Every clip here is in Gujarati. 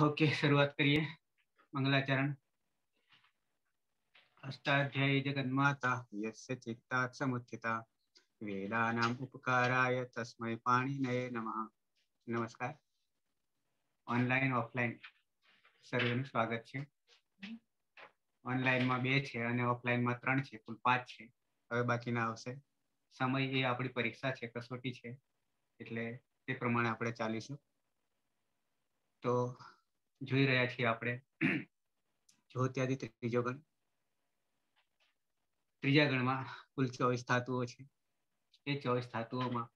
ઓકે, શરૂઆત કરીએ. મંગલાચરણ. અષ્ટાધ્યાયી જગન્માતા, યસ્ય ચિત્તા સમુત્થિતા, વેદાનામ ઉપકારાય તસ્મૈ પાણીનયે નમઃ. નમસ્કાર. ઓનલાઈન, ઓફલાઈન સર્વેનું સ્વાગત છે. ઓનલાઈનમાં બે છે અને ઓફલાઈનમાં ત્રણ છે, કુલ પાંચ છે. હવે બાકીના આવશે. સમય એ આપણી પરીક્ષા છે, કસોટી છે. એટલે તે પ્રમાણે આપણે ચાલીશું. તો જોઈ રહ્યા છીએ આપણે. જ્યોત્યાદિ ત્રીજો ગણ. ત્રીજા ગણમાં કુલ ચોવીસ ધાતુઓ છે. એ ચોવીસ ધાતુઓમાં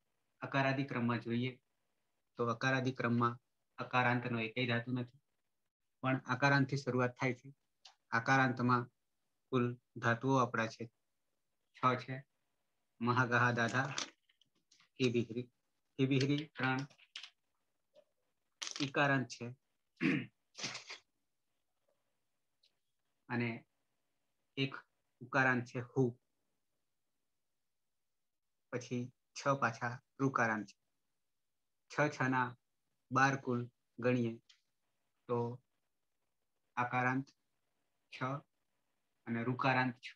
અકારાદી ક્રમમાં જોઈએ તો અકારાદી ક્રમમાં અકારાંતનો એકેય ધાતુ નથી. પણ આકારાંતથી શરૂઆત થાય છે. આકારાંતમાં કુલ ધાતુઓ આપણા છે. છ છે. મહાગહા દાદા હિબિહરી હિબિહરી ત્રણ. ઇકારાંત છે. અને એક ઉકારાંત છે હુ. પછી છ પાછા રુકારાંત છે. છ છ ના બાર કુલ ગણીએ તો આકારાંત છ અને ઋકારાંત છ.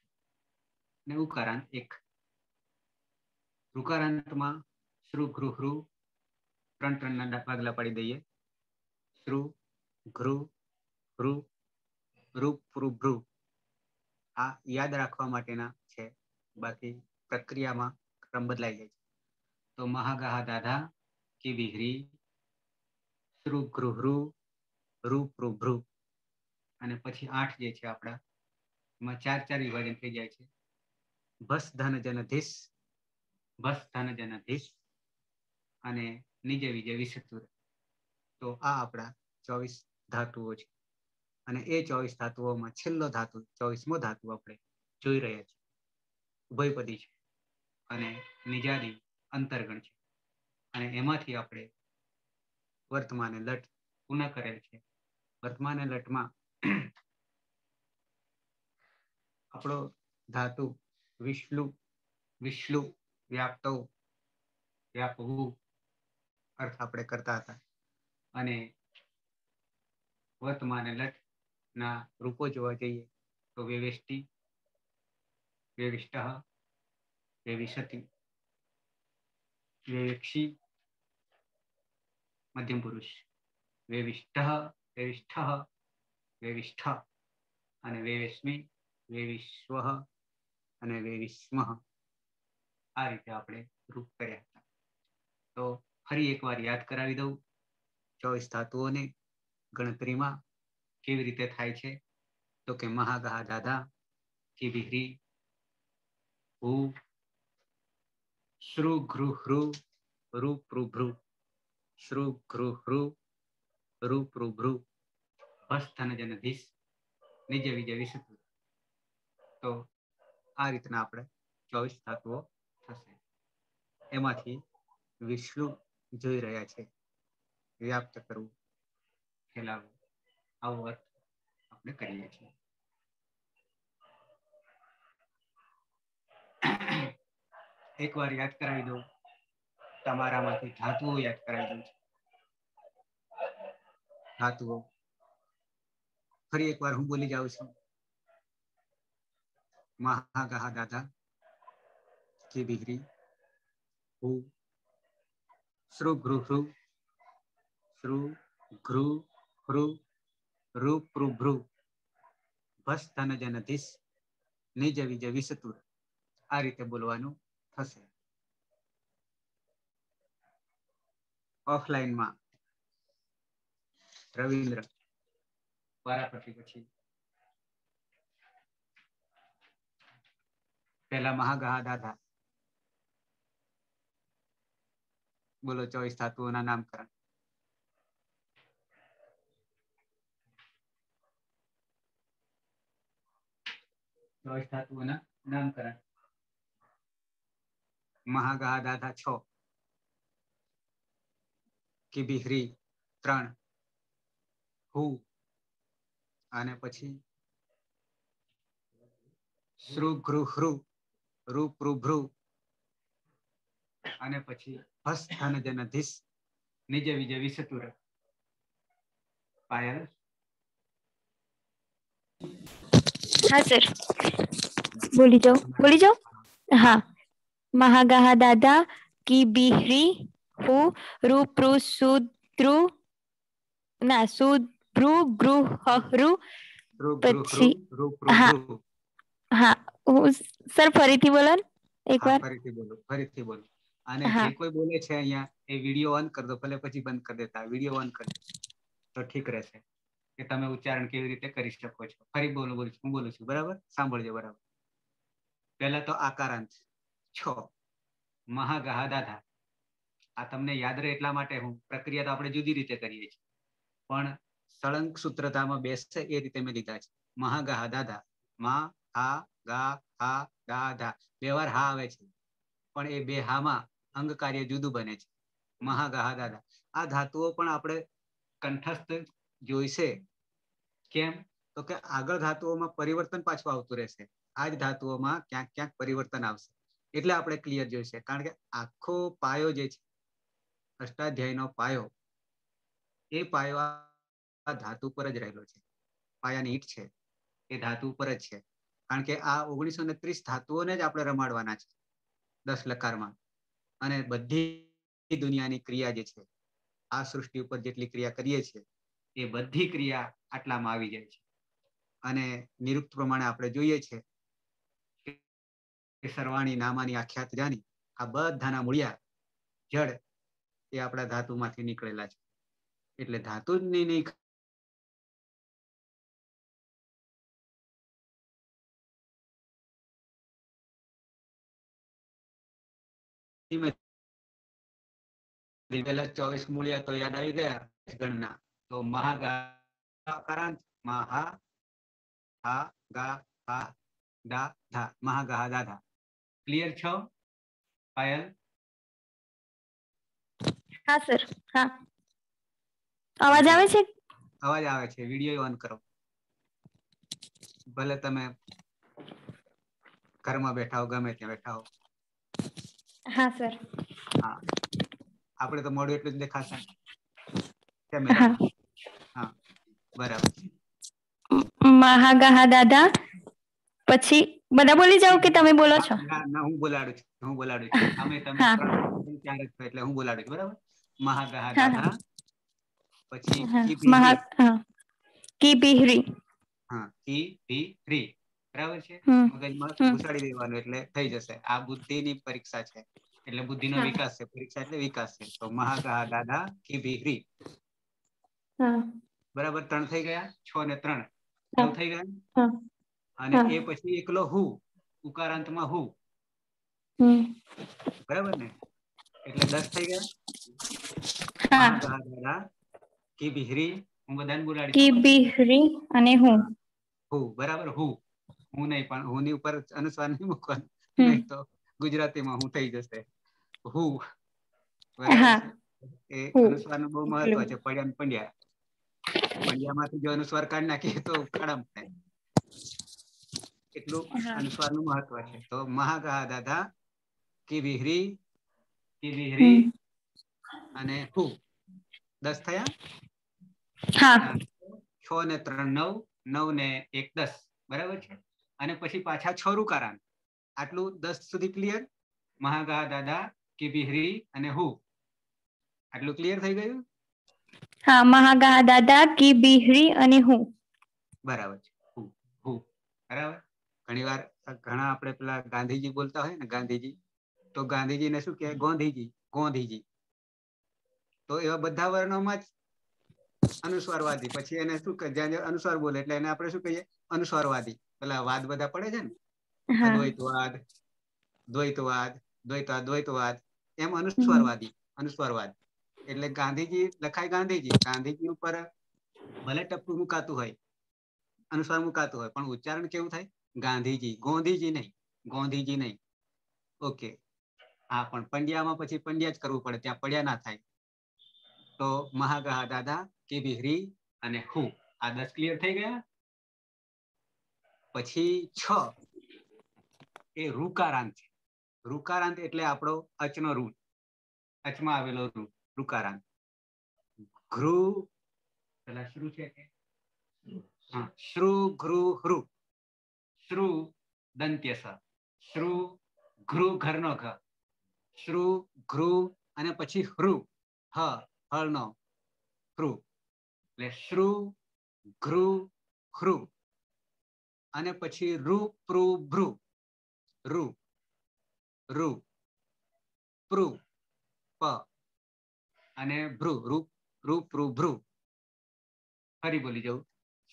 અને ઉકારાંત એક. ઋકારાંતમાં શ્રુ ગૃહ ત્રણ ત્રણ ના ભાગલા પાડી દઈએ. શ્રુ ઘ્રુ હૃ રૂપ ભૃ આ યાદ રાખવા માટેના છે. બાકી પ્રક્રિયામાં ક્રમ બદલાઈ જાય છે. તો મહાગાહા દાધા કે વિહરી, શ્રુ ગૃહ્રુ અને પછી આઠ જે છે આપણા, એમાં ચાર ચાર વિભાજન થઈ જાય છે. ભસ ધન જનધીસ ભસ ધન જનધીસ અને નિજ વિજય વિષતુર તો આ આપણા ચોવીસ ધાતુઓ છે. અને એ ચોવીસ ધાતુઓમાં છેલ્લો ધાતુ, ચોવીસમો ધાતુ આપણે જોઈ રહ્યા છીએ. ઉભયપદી છે અને નિજાદી અંતર્ગણ છે. અને એમાંથી આપણે વર્તમાને લટ પૂર્ણ કરેલ છે. વર્તમાન લટમાં આપણો ધાતુ વિષ્ણુ વિષ્ણુ વ્યાપ્ત વ્યાપવું અર્થ આપણે કરતા હતા. અને વર્તમાન લટ ના રૂપો જોવા જઈએ તો વ્યવષ્ટિ, વ્યવિષ્ટ વ્યવિશતિ વિવેક્ષી મધ્યમ પુરુષ. વેવિષ્ટ વેવિષ્ઠ વેવિષ્ઠ અને વેવેશ્મી વેવિશ્વ અને વેવિસ્મ આ રીતે આપણે રૂપ કર્યા હતા. તો ફરી એકવાર યાદ કરાવી દઉં. ચોવીસ ધાતુઓને ગણતરીમાં કેવી રીતે થાય છે? તો કે મહાગા દાદા, કે વિહરી, હુ, શ્રુ ઘૃ હૃ રૂપૃભૃ શ્રુ ઘૃ હૃ વિજય વિસુ તો આ રીતના આપણે ચોવીસ તત્વો થશે. એમાંથી વિષ્ણુ જોઈ રહ્યા છે. વ્યાપ્ત કરવું. ફેલાવવું આવો અર્થ આપણે કરીએ છીએ એક વાર યાદ કરાવી દઉં તમારામાંથી ધાતુઓ યાદ કરાવી દઉં છું ધાતુઓ ફરી એકવાર હું બોલી જાઉં છું મહાગા દાદા કે બિગરી હું શ્રુ ગૃહ હૃ શ્રુ ઘૃ આ રીતે બોલવાનું થશે. ઓફલાઈનમાં. રવિન્દ્ર. વારાપતિ પછી. પેલા મહાગહા દાદા. બોલો ચોવીસ ધાતુઓના નામકરણ. ચોવીસ ધાતુઓના નામકરણ. મહાગા દાદા છ. કે બિહરી ત્રણ. હુ. અને પછી શ્રુઘૃહૃ રૂપૃભૃ અને પછી હસ્થન જન નિજ વિજય વિસતુર. પાયલ. હા સર બોલી જાઓ બોલી જાઓ હા મહાગાહા દાદા કી બિહરી હું રૂ સુદ્રુ ના સુદ્રુ ગૃહ હરુ રૂ ગૃહ પછી રૂ રૂ હા ગૃહ હા હું સર ફરીથી બોલો ને હા એકવાર ફરીથી બોલો ફરીથી બોલો અને જે હા કોઈ બોલે છે અહીંયા એ વીડિયો ઓન કરી દો ભલે પછી બંધ કરી દેતા વીડિયો ઓન કરી દો તો ઠીક રહેશે કે તમે ઉચ્ચારણ કેવી રીતે કરી શકો છો? ફરી બોલું બોલું હું બોલું છું, બરાબર? સાંભળજો, બરાબર. પહેલા તો આકારાંત. છ. મહાગાહા દાદા આ તમને યાદ રહે એટલા માટે હું પ્રક્રિયા તો આપણે જુદી રીતે કરીએ છીએ. પણ સળંગ સૂત્રતામાં બેસશે એ રીતે મેં લીધા છે. મહાગાહા દાદા મા, હા, ગા, હા, દા, ધા. બે વાર હા આવે છે. પણ એ બે હામાં અંગ કાર્ય જુદું બને છે. મહાગાહા દાદા આ ધાતુઓ પણ આપણે કંઠસ્થ જોઈશે. કેમ? તો કે આગળ ધાતુઓમાં પરિવર્તન પાછું આવતું રહેશે. આ જ ધાતુઓમાં ક્યાંક ક્યાંક પરિવર્તન આવશે. એટલે આપણે ક્લિયર જોઈશે. કારણ કે આખો પાયો જે છે, અષ્ટાધ્યાયનો પાયો, એ પાયો આ ધાતુ પર જ રહેલો છે. પાયાની ઈટ છે. એ ધાતુ પર જ છે. કારણ કે આ ઓગણીસો ને ત્રીસ ધાતુઓને જ આપણે રમાડવાના છે. દસ લકારમાં અને બધી દુનિયાની ક્રિયા જે છે, આ સૃષ્ટિ ઉપર જેટલી ક્રિયા કરીએ છીએ એ બધી ક્રિયા આટલામાં આવી જાય છે. અને નિરુક્ત પ્રમાણે આપણે જોઈએ છે કે સરવાણી નામાની આખ્યાત જાની આ બધાના મૂળિયા જળ એ આપણા ધાતુમાંથી નીકળેલા છે. એટલે ધાતુ જ નહીં ચોવીસ મૂળિયા તો યાદ આવી ગયા ગણના. તો મહાગાકારાંત મહા હા ગા હા દા ધા મહાગા દાધા ક્લિયર છો પાયલ હા સર હા અવાજ આવે છે અવાજ આવે છે વીડિયો ઓન કરો ભલે તમે ઘરમાં બેઠા હો ગમે ત્યાં બેઠા હો. હા સર હા. આપડે તો મોડું એટલું જ દેખાશે. હા. કેમેરામાં હા બરાબર. છે મહાગાહા દાદા પછી બધા બોલી જાવ કે તમે બોલો છો? ના ના હું બોલાડું છું હું બોલાડું છું. અમે તમે હા. ત્રણ ચાર એટલે હું બોલાડું છું બરાબર? મહાગાહા હા દાધા હા પછી હા કી મહા ભીહરી હા. કી બિહરી હા કી ભી હરી બરાબર છે? હમ મગજમાં હમ. ઘુસાડી દેવાનું એટલે થઈ જશે. આ બુદ્ધિ ની પરીક્ષા છે. એટલે બુદ્ધિ નો હા. વિકાસ છે પરીક્ષા એટલે વિકાસ છે. તો મહાગા દાદા કી ભીહરી હા. બરાબર ત્રણ થઈ ગયા? છ ને ત્રણ. હા. નવ થઈ ગયા? હા. અને હા. એ પછી એકલો હું? ઉકારાંતમાં હું? હમ. બરાબર ને? એટલે દસ થઈ ગયા? હા. મહાગા કી બિહરી? હું બધાને બોલાડીશ કી બિહરી અને હું. હું. બરાબર હું. હું નહીં પણ હુંની ઉપર અનુસ્વાર નહીં મૂકવાનું. હમ. નહીં તો ગુજરાતીમાં હું થઈ જશે. હું. બરાબર. હા. છે એ હું. અનુસ્વારનું બહુ મહત્વ એકલું છે. પડ્યા પંડ્યા. પંડ્યા માંથી જો અનુસ્વાર કાઢી નાખીએ તો ખાડા થાય. એટલું હા. અનુસ્વારનું મહત્વ છે. તો મહાગા દાદા કે વિહરી કે વિહરી અને હું? દસ થયા? છ ને ત્રણ નવ નવ ને એક દસ. બરાબર છે? અને પછી પાછા છોરું કારણ આટલું દસ સુધી ક્લિયર મહાગા દાદા કે બિહરી અને હું? આટલું ક્લિયર થઈ ગયું? હા મહાગા દાદા કી બિહરી અને હું. બરાબર છે. હું હું. બરાબર? ઘણી વાર ઘણા આપણે પેલા ગાંધીજી બોલતા હોય ને ગાંધીજી તો ગાંધીજીને શું કેવાય ગોંધીજી ગોંધીજી. તો એવા બધા વર્ણોમાં જ અનુસ્વારવાદી. પછી એને શું જ્યાં અનુસ્વાર બોલે એટલે એને આપણે શું કહીએ? અનુસ્વારવાદી. પેલા વાદ બધા પડે છે ને? દ્વૈતવાદ દ્વૈતવાદ દ્વૈતવાદ દ્વૈતવાદ. એમ અનુસ્વરવાદી અનુસ્વરવાદ. એટલે ગાંધીજી, લખાય ગાંધીજી. ગાંધીજી ઉપર ભલે ટપુ મુકાતું હોય, અનુસ્વાર મુકાતું હોય, પણ ઉચ્ચારણ કેવું થાય? ગાંધીજી. ગોંધીજી નહીં. ગોંધીજી નહીં. ઓકે. હા, પણ પંડ્યામાં પછી પંડ્યા જ કરવું પડે. ત્યાં પડ્યા ના થાય. તો મહાગહા દાદા, કે બિહરી અને હું. આ દસ ક્લિયર થઈ ગયા? પછી છ. એ રૂકારાંત છે. રૂકારાંત એટલે આપણો અચનો રૂટ અચમાં આવેલો રુકારાંત ઘૃ પેલા શ્રુ છે કે? શ્રુ ઘૃ હૃ. શ્રુ દંત્ય સ. શ્રુ ઘૃ ઘરનો ઘ. શ્રુ ઘૃ અને પછી હૃ. હ, હળનો હૃ. એટલે શ્રુ ઘૃ હૃ. અને પછી રૂ પ્રુ ભ્રુ રૂ રૂ પ્રુ. પ. અને ભ્રુ રૂ રૂ, ભ્રુ. ફરી બોલી જવું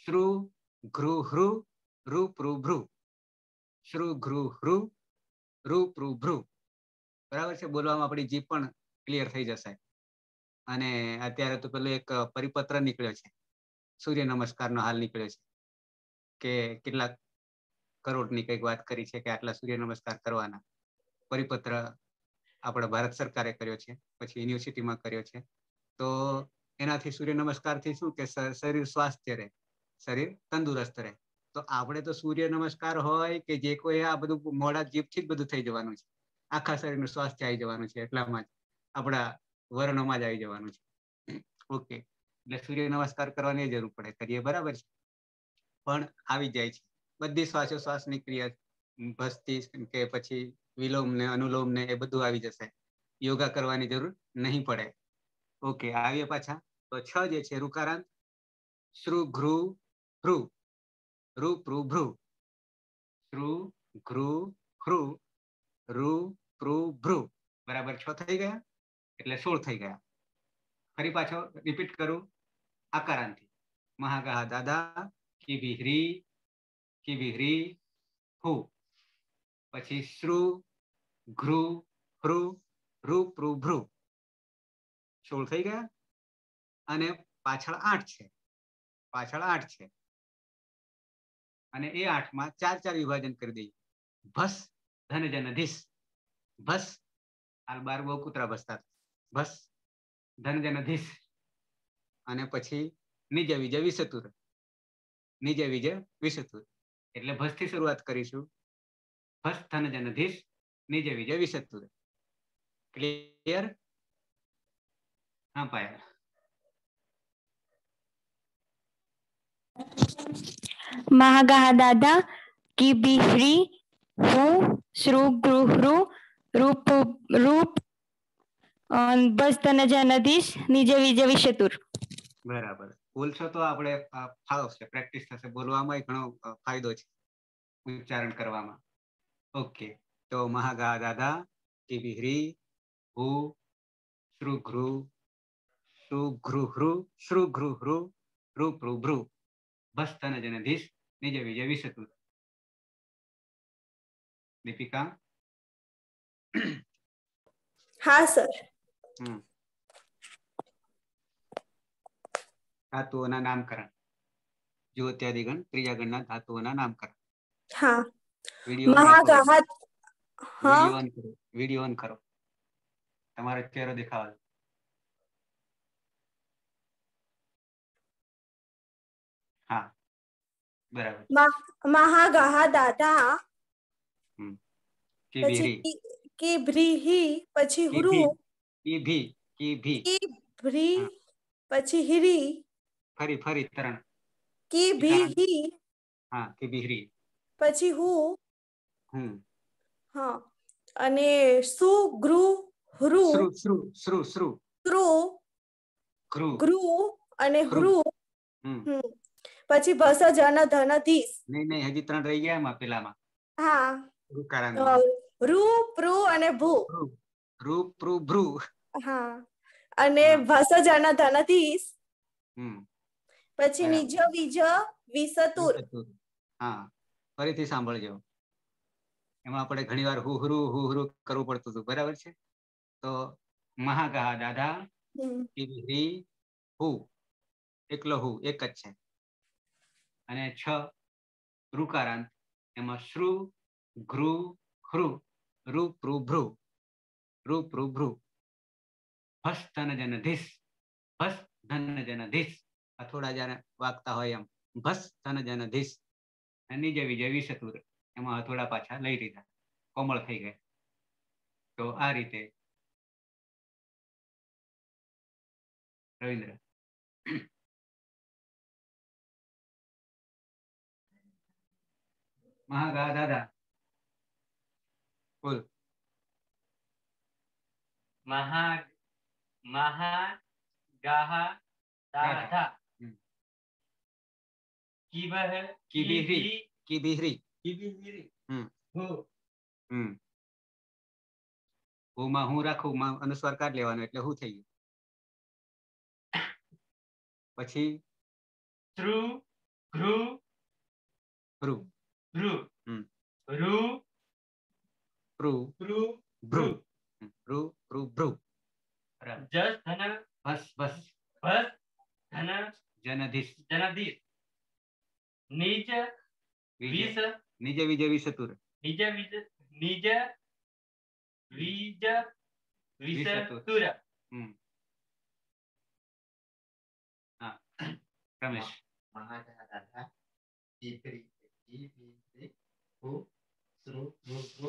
શ્રુ ઘૃ હૃ રૂ, ભ્રુ. શ્રુ ઘૃ હૃ રૂ, ભ્રુ. બરાબર છે? બોલવામાં આપણી જીભ પણ ક્લિયર થઈ જશે. અને અત્યારે તો પેલો એક પરિપત્ર નીકળ્યો છે. સૂર્ય નમસ્કારનો હાલ નીકળ્યો છે. કે કેટલાક કરોડની કંઈક વાત કરી છે કે આટલા સૂર્ય નમસ્કાર કરવાના. પરિપત્ર આપણા ભારત સરકારે કર્યો છે, પછી યુનિવર્સિટીમાં કર્યો છે. તો એનાથી સૂર્ય નમસ્કારથી શું કે શરીર સ્વાસ્થ્ય રહે, શરીર તંદુરસ્ત રહે. તો આપણે તો સૂર્ય નમસ્કાર હોય કે જે કોઈ આ બધું મોડા જીભથી જ બધું થઈ જવાનું છે. આખા શરીરનું સ્વાસ્થ્ય આવી જવાનું છે, એટલામાં જ આપણા વર્ણોમાં જ આવી જવાનું છે. ઓકે. એટલે સૂર્ય નમસ્કાર કરવાની જરૂર પડે, કરીએ બરાબર છે? પણ આવી જાય છે. બધી શ્વાસોશ્વાસની ક્રિયા, ભસ્તી કે પછી વિલોમ ને અનુલોમ ને એ બધું આવી જશે. યોગા કરવાની જરૂર નહીં પડે. ઓકે, આવીએ પાછા. તો છ જે છે, રુકારાંત, શ્રુ, ઘ્રુ, ભ્રુ. રૂ પ્રુ ભ્રુ. શ્રુ, ઘ્રુ હૃ રૂ પ્રુ ભ્રુ. બરાબર છ થઈ ગયા? એટલે સોળ થઈ ગયા. ફરી પાછો રિપીટ કરું. આકારાંતથી મહાગા દાદા કી બિહરી કી બિહરી હુ. પછી શ્રુ, ઘ્રુ હૃ રૂ પ્રુ ભ્રુ. સોળ થઈ ગયા? અને પાછળ આઠ છે. પાછળ આઠ છે. અને એ આઠમાં ચાર ચાર વિભાજન કરી દઈએ. ભસ ધન જન ભસ, હાલ બાર બહુ કૂતરા ભસતા ભસ ધન જન ધીસ. અને પછી નિજ વિજય વિષતુર નિજ વિજય વિષતુર એટલે ભસથી શરૂઆત કરીશું. ભસ ધન નિજ વિજય વિસતુર ક્લિયર હા પાયલ મહાગા દાદા કી બિહરી હું શ્રુ ગૃહૃ રૂપ રૂપ બસ તને જનદીશ નિજે વિજય વિશેતુર બરાબર. બોલશો તો આપણે ફાવશે પ્રેક્ટિસ થશે. બોલવામાં ઘણો ફાયદો છે. ઉચ્ચારણ કરવામાં. ઓકે તો મહાગા દાદા કી બિહરી હુ શ્રુ ઘૃ શ્રુ ઘૃહૃ શ્રુ ઘૃહૃ રૂ પ્રુ ભ્રુ ભસ્તન જનધીશ નિજ વિજય વિશતુર દીપિકા હા સર હમ ધાતુઓના નામકરણ જો ગણ ત્રીજા ગણના ધાતુઓના નામકરણ હા વીડિયો મહાગાહ હા વીડિયો ઓન કરો વીડિયો ઓન કરો તમારો ચહેરો દેખાવા હા બરાબર મહાગાહ દાદા હમ પછી કીબીરી કી- કી ભ્રીહી પછી હુરુ કીભી કીભી કીભી કી ભ્રી હા. પછી હિરી ફરી ફરી ત્રણ કી કારણ- ભીહી હા કીબીહરી પછી હું હા અને સુ ગ્રુ હૃ શ્રુ શ્રુ શ્રુ શ્રુ ગ્રુ અને હૃ. પછી ભસ જન ધન ધીસ. નહીં નહીં હજી ત્રણ રહી ગયા એમાં પેલામાં. હા. રુ પ્રુ અને ભૂ. રુ પ્રુ ભ્રુ. હા. અને ભસ જન ધન ધીસ. પછી નિજ વિજ વિસતુર. હા. ફરીથી સાંભળજો. એમાં આપણે ઘણી વાર હુહરું હુહરું કરવું પડતું હતું. બરાબર છે? તો મહાગા દાદા રી એકલો હુ? એક જ છે. અને છ રૂકારાંત. એમાં શ્રુ ઘ્રુ હૃ રૂ પ્રુ ભ્રુ. રૂ પ્રુ ભ્રુ. હસ ધન જન ધીસ. હસ ધન જન ધીસ. આ જયારે વાગતા હોય એમ. ભસ ધન જન ધીસ. નાની જેવી જેવી શતુર એમાં હથોડા પાછા લઈ લીધા કોમળ થઈ ગયા તો આ રીતે રવિન્દ્ર મહાગા દાદા બોલ મહા મહા ગાહા દાદા હમ. કિબહ કિબિહી. કીબીહરી કિબિહિરી હમ. હો હમ હુંમાં હું રાખું માં અનુસ્વાર કાઢ લેવાનો એટલે હું થઈ ગયું? પછી? ત્રુ ઘ્રુ ભ્રુ ભ્રુ હમ. રુ ભ્રુ ભ્રુ ભ્રુ હમ. ભ્રુ ભ્રુ ભ્રુ બરાબર જસ ધન બસ બસ। ભસ ધન જનધીશ। જનધીર નિજ વિષ નિજ વિજય વિષતુર નિજ વિજ નિજ વિજ વિષતુર. વિષતુર હમ હા રમેશ મહાદાદા ચીતરી ચીતરી હુ શ્રુ ઋ ઋ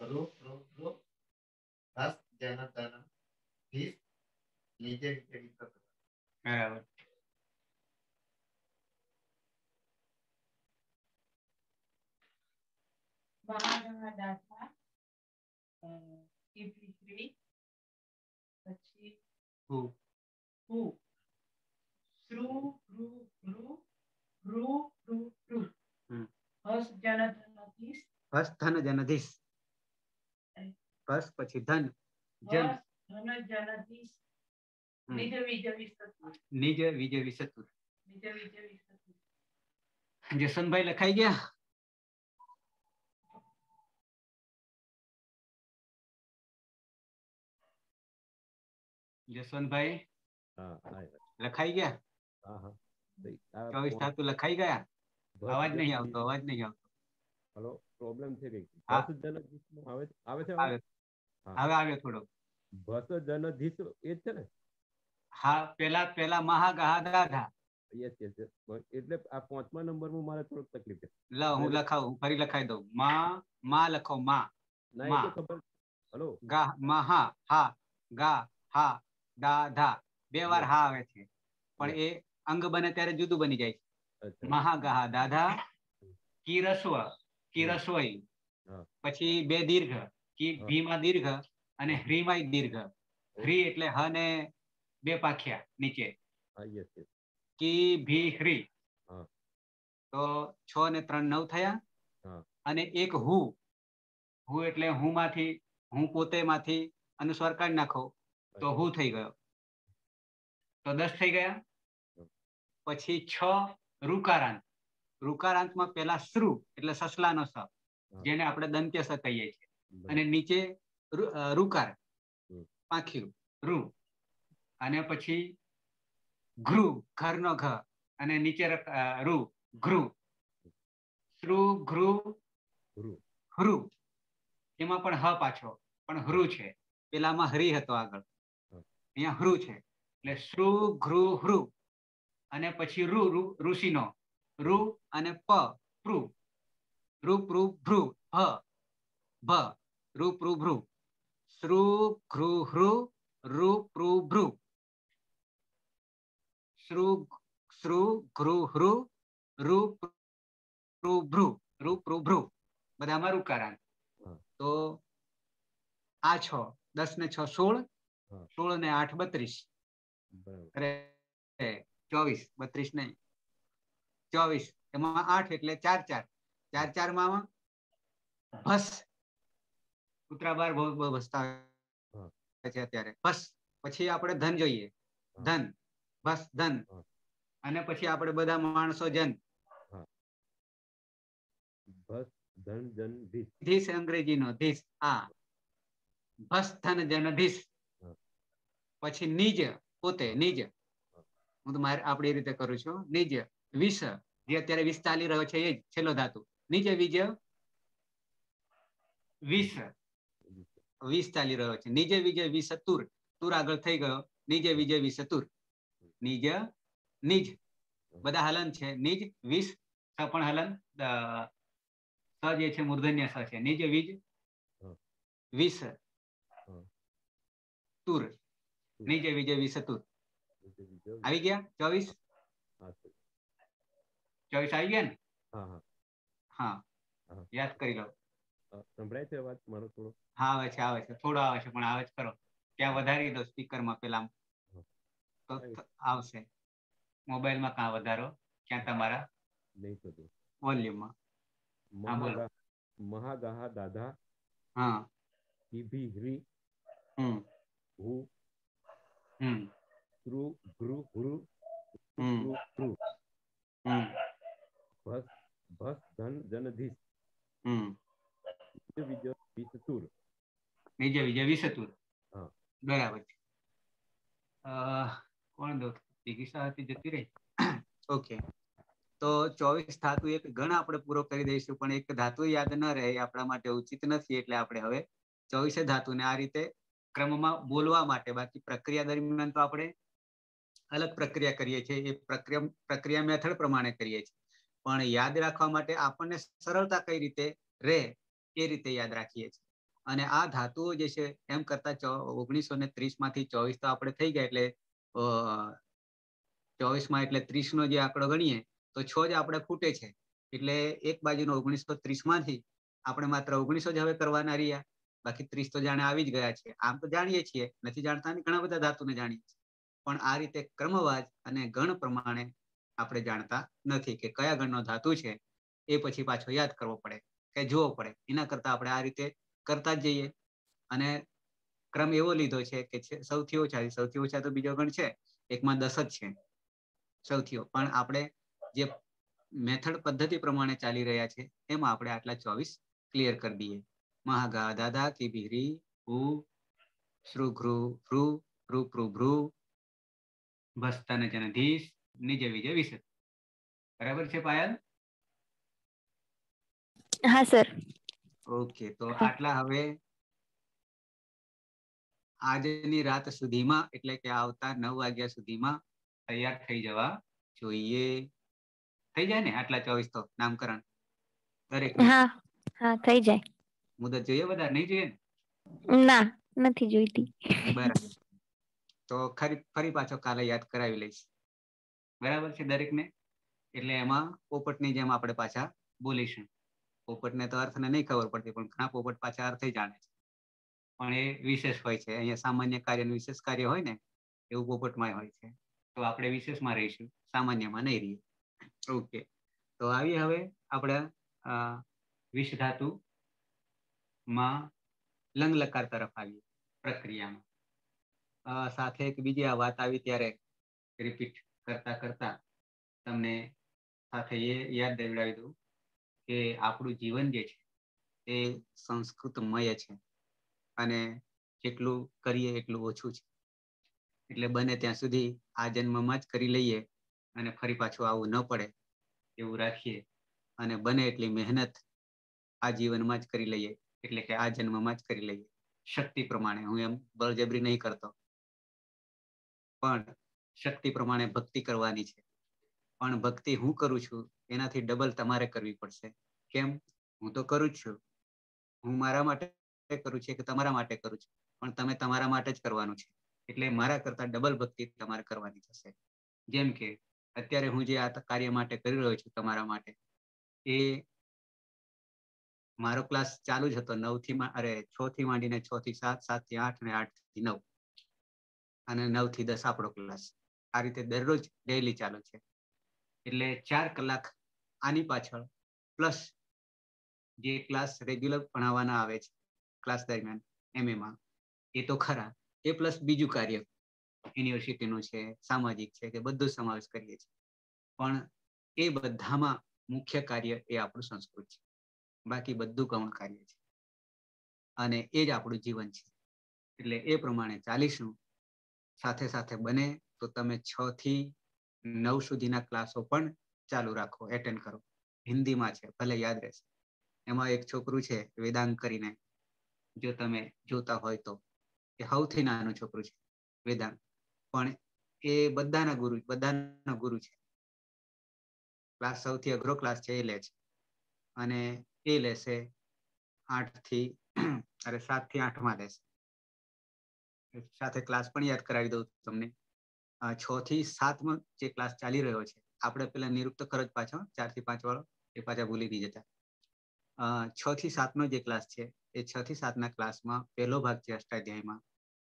ઋ ઋ ઋ હસ જન તન ભીસ નિજે વિજય વિસતુર બરાબર મહાગણાદાસા ઇફિશ્રી પછી હું હુ શ્રુ ઋ ઋ ઋ ઋ ઋ હમ. હસ જનધનધીસ હસ ધન જનધીશ હસ પછી ધન જન હસ ધન જનધીસ હમ. નિજ વિજ વિસ્તૃત નિજ વિજય વિષતુર નિજ વિજ વિસ્તૃત જસવંતભાઈ લખાઈ ગયા જસવંતભાઈ હા હા લખાઈ ગયા હા હા ભાઈ, આ ચોવીસ ફોન ધાતુ લખાઈ ગયા બસ અવાજ નહીં જલ્દી. આવતો અવાજ નહીં આવતો હલો પ્રોબ્લેમ છે કંઈક હા. ભસ જનધીશ આવે આવે છે આવે. હા. હવે આવ્યો થોડો ભસ જનધીશ એ જ છે ને હા પેલા પેલા મહાગા દાધા યસ યસ યસ. એટલે આ પાંચમા નંબરમાં મારે થોડુંક તકલીફ છે લ હું લખાવું હું ફરી લખાઈ દઉં માં માં લખો માં ના એ માં. તો ખબર હલો ગા મહા હા ગા હા દા ધા. બે વાર હા આવે છે. પણ એ અંગ બને ત્યારે જુદું બની જાય છે. અચ્છા. દાધા કિરસ્વ કિરસ્વઈ પછી બે દીર્ઘ કી. ભીમાં દીર્ઘ અને હ્રીમાં દીર્ઘ. હ્રી એટલે હ ને બે પાખ્યા નીચે. કી ભી હ્રી. તો છ ને ત્રણ નવ થયા. અને એક હું. હું એટલે હું માંથી હું પોતે માંથી અનુસ્વાર કાઢી નાખો. તો હું થઈ ગયો. તો દસ થઈ ગયા. પછી છ રૂકારાંત. રૂકારાંતમાં પેલા શ્રુ એટલે સસલાનો સ જેને આપણે દંત્ય સ કહીએ છીએ. અને નીચે રૂકાર. પાંખ્યું. રૂ અને પછી ઘ્રુ ઘરનો ઘ. અને નીચે રૂ ઘ્રુ. શ્રુ ઘ્રુ હૃ. એમાં પણ હ પાછો. પણ હૃ છે. પેલામાં હરી હતો આગળ. અહીંયા હૃ છે. એટલે શ્રુ ઘૃ હૃ. અને પછી રૂ રૂ ઋષિનો. રૂ અને પ પ્રુ રૂ પ્રુ ભ્રુ. ભ. ભ. રૂ પ્રુ ભ્રુ. શ્રુ ઘૃ હૃ. રૂ પ્રુ ભ્રુ. શ્રુ શ્રુ ઘૃ હૃ. રૂ ભ્રુ. રૂ પ્રુ ભ્રુ. બધામાં રૂકારાંત તો આ છ. દસ ને છ સોળ. સોળ ને આઠ બત્રીસ. ચોવીસ બત્રીસ નહીં. ચોવીસ એમાં આઠ એટલે ચાર ચાર. ચાર ચારમાં ભસ. કૂતરા બાર બહુ ભસતા છે અત્યારે. ભસ. પછી આપણે ધન જોઈએ. ધન. ભસ ધન. અને પછી આપણે બધા માણસો જન. ભસ ધન જન ધીસ અંગ્રેજી નો ધીસ. આ ભસ ધન જન ધીસ હા. પછી નિજ પોતે નિજ. હું તો મારે આપણે એ રીતે કરું છું. નિજ વિષ જે અત્યારે વિષ ચાલી રહ્યો છે એ જ છેલ્લો ધાતુ. નિજ વિજ વિષ. વીસ ચાલી રહ્યો છે. નિજ વિજય વિષ તુર. તુર આગળ થઈ ગયો. નિજ વિજય વિષ તુર. નિજ નિજ. બધા હલન છે. નિજ વિષ સ પણ હલન. સ જે છે મૂર્ધન્ય સ છે. નિજ વિજ. વિષ હા. નિજ વિજય બીજો આવી ગયા? ચોવીસ? ચોવીસ. આવી ગયા ને? હા. યાદ કરી લો. સંભળાય છે અવાજ મારો થોડો? હા આવે છે આવે છે. થોડો આવે છે પણ આવે જ કરો ત્યાં વધારી દો સ્પીકરમાં પેલા. તો આવશે. મોબાઈલમાં કાં વધારો? ક્યાં તમારા? નહીં થતું. વોલ્યુમમાં. હા, બોલો. મહાગા મહાગાહા દાદા હા. ઈભી હ્રી હમ. હુ હમ ત્રુ ભ્રુ હૃ હમ. ત્રુ ત્રુ હમ ભસ ભસ ધન જનધીસ હમ વિજ વિજય વિચતુર વિજય વિજય વિસતુર બરાબર છે કોણ દો ચિકિત્સા હતી જતી રહી ઓકે તો ચોવીસ ધાતુ એક ગણ આપણે પૂરો કરી દઈશું પણ એક ધાતુ યાદ ન રહે એ આપણા માટે ઉચિત નથી એટલે આપણે હવે ચોવીસે ધાતુને આ રીતે ક્રમમાં બોલવા માટે. બાકી પ્રક્રિયા દરમિયાન તો આપણે અલગ પ્રક્રિયા કરીએ છીએ. એ પ્રક્રિયા પ્રક્રિયા મેથડ પ્રમાણે કરીએ છીએ. પણ યાદ રાખવા માટે આપણને સરળતા કઈ રીતે રહે એ રીતે યાદ રાખીએ છીએ. અને આ ધાતુઓ જે છે, એમ કરતા ઓગણીસો ને ત્રીસમાંથી ચોવીસ તો આપણે થઈ ગયા એટલે ચોવીસમાં એટલે ત્રીસ નો જે આંકડો ગણીએ, તો છ જ આપણે ખૂટે છે. એટલે એક બાજુનો ઓગણીસો ત્રીસમાંથી આપણે માત્ર ઓગણીસો જ હવે કરવાના રહ્યા. બાકી ત્રીસ તો જાણે આવી જ ગયા છે આમ તો જાણીએ છીએ, નથી જાણતા ઘણા બધા ધાતુને જાણીએ છીએ. પણ આ રીતે ક્રમવાજ અને ગણ પ્રમાણે આપણે જાણતા નથી કે કયા ગણનો ધાતુ છે, એ પછી પાછો યાદ કરવો પડે કે જોવો પડે. એના કરતા આપણે આ રીતે કરતા જ જઈએ. અને ક્રમ એવો લીધો છે કે સૌથી ઓછા સૌથી ઓછા તો બીજો ગણ છે, એકમાં દસ જ છે. સૌથી પણ આપણે જે મેથડ પદ્ધતિ પ્રમાણે ચાલી રહ્યા છે, એમાં આપણે આટલા ચોવીસ ક્લિયર કરી દઈએ. ઉ શ્રુ ઘ્રુ ભ્રુ ભ્રુ ભ્રુ ભ્રુ ભસ્તન જનધીશ નિજ વિજય વિશે બરાબર છે પાયલ હા સર ઓકે તો આટલા હવે આજની રાત સુધીમાં એટલે કે આવતા નવ વાગ્યા સુધીમાં તૈયાર થઈ જવા જોઈએ થઈ જાય ને આટલા ચોવીસ તો નામકરણ દરેક હા હા થઈ જાય મુદત જોઈએ વધારે? નહીં જોઈએ ના? નથી જોઈતી. બરાબર. તો ખરી ફરી પાછો કાલે યાદ કરાવી લઈશ. બરાબર છે દરેકને? એટલે એમાં પોપટની જેમ આપણે પાછા બોલીશું. પોપટને તો અર્થને નહીં ખબર પડતી પણ ઘણા પોપટ પાછા અર્થે જાણે છે. પણ એ વિશેષ હોય છે. અહીંયા સામાન્ય કાર્યનું વિશેષ કાર્ય હોય ને એવું પોપટમાં હોય છે. તો આપણે વિશેષમાં રહીશું. સામાન્યમાં નહીં રહીએ. ઓકે. તો આવી હવે આપણે વિષ ધાતુ માં લંગ લકાર તરફ આવી પ્રક્રિયામાં. સાથે એક બીજી આ વાત આવી ત્યારે રિપીટ કરતા કરતા તમને સાથે એ યાદ દેવડાવી દઉં કે આપણું જીવન જે છે એ સંસ્કૃતમય છે અને જેટલું કરીએ એટલું ઓછું છે. એટલે બને ત્યાં સુધી આ જન્મમાં જ કરી લઈએ અને ફરી પાછું આવું ન પડે એવું રાખીએ અને બને એટલી મહેનત આ જીવનમાં જ કરી લઈએ. એટલે કે આ જન્મમાં જ કરી લઈએ. શક્તિ પ્રમાણે હું એમ બળજબરી નહીં કરતો. પણ શક્તિ પ્રમાણે ભક્તિ કરવાની છે. પણ ભક્તિ હું કરું છું એનાથી ડબલ તમારે કરવી પડશે. કેમ? હું તો કરું જ છું. હું મારા માટે કરું છું કે તમારા માટે કરું છું. પણ તમે તમારા માટે જ કરવાનું છે. એટલે મારા કરતા ડબલ ભક્તિ તમારે કરવાની થશે જેમ કે અત્યારે હું જે આ કાર્ય માટે કરી રહ્યો છું તમારા માટે, એ મારો ક્લાસ ચાલુ જ હતો નવથી અરે છ થી માંડીને છ થી સાત સાતથી આઠ અને આઠથી નવ. અને નવથી દસ આપણો ક્લાસ આ રીતે દરરોજ ડેલી ચાલુ છે. એટલે ચાર કલાક આની પાછળ પ્લસ જે ક્લાસ રેગ્યુલર ભણાવવાના આવે છે ક્લાસ દરમિયાન એમએમાં એ તો ખરા. એ પ્લસ બીજું કાર્ય. યુનિવર્સિટીનું છે, સામાજિક છે, કે બધું સમાવેશ કરીએ છીએ. પણ એ બધામાં મુખ્ય કાર્ય એ આપણું સંસ્કૃત છે. બાકી બધું ગૌણ કાર્ય છે અને એ જ આપણું જીવન છે. એટલે એ પ્રમાણે ચાલીશું. સાથે સાથે બને તો તમે છ થી નવ સુધીના ક્લાસો પણ ચાલુ રાખો એટેન્ડ કરો. હિન્દીમાં છે, ભલે યાદ રહેશે. એમાં એક છોકરું છે, વેદાંગ કરીને. જો તમે જોતા હોય તો. એ સૌથી નાનું છોકરું છે, વેદાંગ. પણ એ બધાના ગુરુ બધાના ગુરુ છે. ક્લાસ સૌથી અઘરો ક્લાસ છે એ લે છે. અને એ લેશે. આઠથી અરે સાતથી આઠમાં લેશે સાથે ક્લાસ પણ યાદ કરાવી દઉં તમને. છ થી સાતમાં જે ક્લાસ ચાલી રહ્યો છે, આપણે પેલા નિરુક્ત ખરચ પાછો ચારથી પાંચ વાળો, એ પાછા ભૂલી નહીં જતા. છ થી સાતનો જે ક્લાસ છે, એ છ થી સાતના ક્લાસમાં પહેલો ભાગ છે અષ્ટાધ્યાયમાં.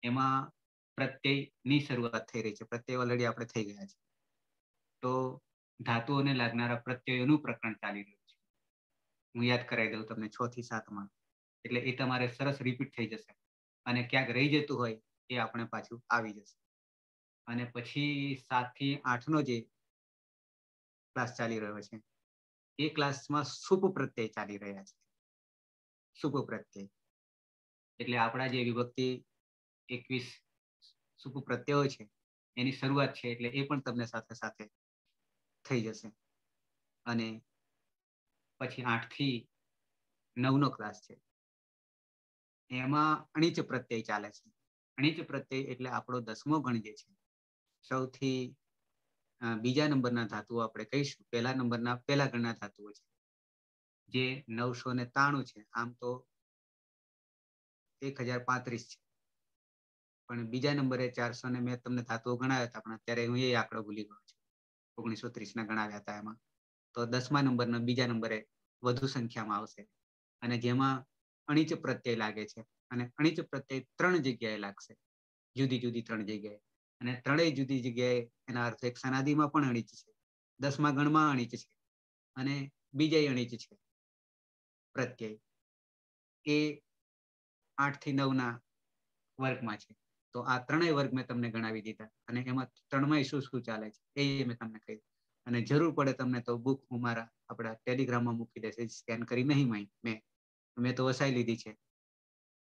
એમાં પ્રત્યયની શરૂઆત થઈ રહી છે, પ્રત્યય ઓલરેડી આપણે થઈ ગયા છે. તો ધાતુઓને લાગનારા પ્રત્યયોનું પ્રકરણ ચાલી રહ્યું હું યાદ કરાવી દઉં તમને છ થી સાતમાં એટલે એ તમારે સરસ રિપીટ થઈ જશે. અને ક્યાંક રહી જતું હોય એ આપણે પાછું આવી જશે. અને પછી સાતથી આઠનો જે ક્લાસ ચાલી રહ્યો છે, એ ક્લાસમાં સુપ પ્રત્યય ચાલી રહ્યા છે. સુપ પ્રત્યય. એટલે આપણા જે વિભક્તિ એકવીસ સુપ પ્રત્યયો છે, એની શરૂઆત છે એટલે એ પણ તમને સાથે સાથે થઈ જશે. અને પછી આઠથી નવનો ક્લાસ છે. એમાં અણીચ પ્રત્યય ચાલે છે. અણીચ પ્રત્યય એટલે આપણો દસમો ગણ જે છે. સૌથી બીજા નંબરના ધાતુઓ આપણે કહીશું. પહેલા નંબરના, પહેલા ગણના ધાતુઓ છે. જે નવસો ને ત્રાણું છે. આમ તો એક હજાર પાંત્રીસ છે. પણ બીજા નંબરે ચારસો ને મેં તમને ધાતુઓ ગણાવ્યા હતા. પણ અત્યારે હું એ આંકડો ભૂલી ગયો છું. ઓગણીસો ત્રીસના ગણાવ્યા હતા એમાં. તો દસમા નંબરનો બીજા નંબરે વધુ સંખ્યામાં આવશે. અને જેમાં અણિચ પ્રત્યય લાગે છે. અને અણીચ પ્રત્યય ત્રણ જગ્યાએ લાગશે. જુદી જુદી ત્રણ જગ્યાએ. અને ત્રણેય જુદી જગ્યાએ એના અર્થ એક સનાદિમાં પણ અણિચ છે. દસમા ગણમાં અણીચ છે. અને બીજા અણીચ છે. પ્રત્યય. એ આઠથી નવના વર્ગમાં છે. તો આ ત્રણેય વર્ગ મેં તમને ગણાવી દીધા. અને એમાં ત્રણમાં શું શું ચાલે છે? એ મેં તમને કહ્યું અને જરૂર પડે તમને તો બુક હું મારા આપણા ટેલિગ્રામમાં મૂકી દેશે સ્કેન કરી નહીં મેં. મેં તો વસાઈ લીધી છે.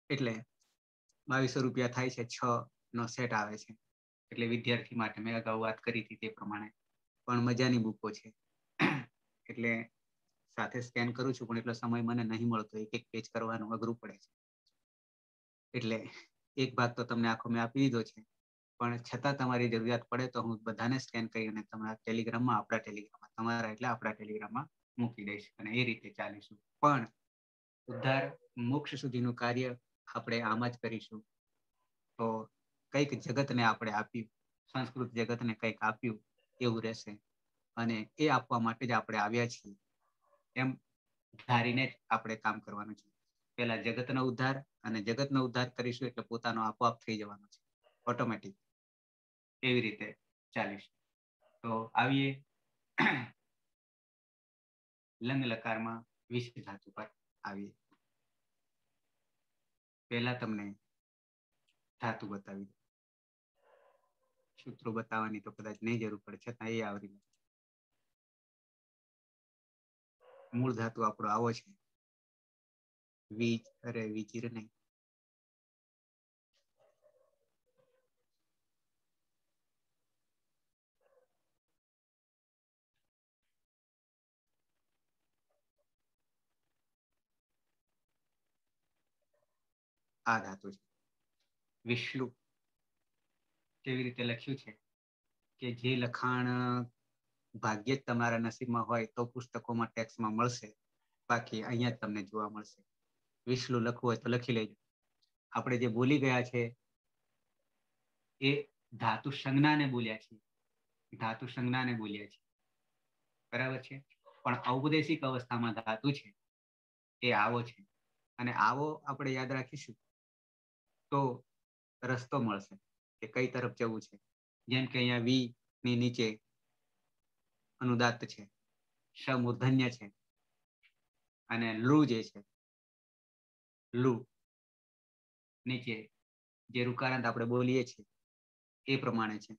એટલે બાવીસો રૂપિયા થાય છે, છ નો સેટ આવે છે. એટલે વિદ્યાર્થી માટે મેં અગાઉ વાત કરી હતી તે પ્રમાણે. પણ મજાની બુકો છે. એટલે સાથે સ્કેન કરું છું, પણ એટલો સમય મને નહીં મળતો. એક એક પેજ કરવાનું અઘરું પડે છે. એટલે એક ભાગ તો તમને આખો મેં આપી દીધો છે. પણ છતાં તમારી જરૂરિયાત પડે તો હું બધાને સ્કેન કરી અને તમારા ટેલિગ્રામમાં આપણા ટેલિગ્રામમાં તમારા એટલે આપણા ટેલિગ્રામમાં મૂકી દઈશ અને એ રીતે ચાલીશું. પણ ઉદ્ધાર મોક્ષ સુધીનું કાર્ય આપણે આમ જ કરીશું. તો કંઈક જગતને આપણે આપ્યું, સંસ્કૃત જગતને કંઈક આપ્યું, એવું રહેશે. અને એ આપવા માટે જ આપણે આવ્યા છીએ. એમ ધારીને જ આપણે કામ કરવાનું છે. પહેલા જગતનો ઉદ્ધાર અને જગતનો ઉદ્ધાર કરીશું એટલે પોતાનો આપોઆપ થઈ જવાનો છે. ઓટોમેટિક એવી રીતે ચાલીશ. તો આવીએ લંગ લકારમાં વિષ ધાતુ પર આવીએ. પહેલા તમને ધાતુ બતાવી સૂત્રો બતાવવાની તો કદાચ નહીં જરૂર પડે, છતાં એ આવરી લે. મૂળ ધાતુ આપણો આવો છે. વીજ, અરે વીજીર નહીં. આ ધાતુ છે. વિષ્ણુ કેવી રીતે લખ્યું છે કે જે લખાણ ભાગ્યે જ તમારા નસીબમાં હોય તો પુસ્તકોમાં ટેક્સમાં મળશે. બાકી અહીંયા જ તમને જોવા મળશે. વિષ્ણુ લખવું હોય તો લખી લેજો. આપણે જે બોલી ગયા છે એ ધાતુ સંજ્ઞાને બોલ્યા છે ધાતુ સંજ્ઞાને બોલ્યા છે બરાબર છે? પણ ઔપદેશિક અવસ્થામાં ધાતુ છે એ આવો છે. અને આવો આપણે યાદ રાખીશું. તો રસ્તો મળશે કે કઈ તરફ જવું છે? જેમ કે અહીંયા વી ની નીચે અનુદાત્ત છે, શ છે અને લુ જે છે, લુ નીચે જે રૂકારાંત આપણે બોલીએ છીએ એ પ્રમાણે છે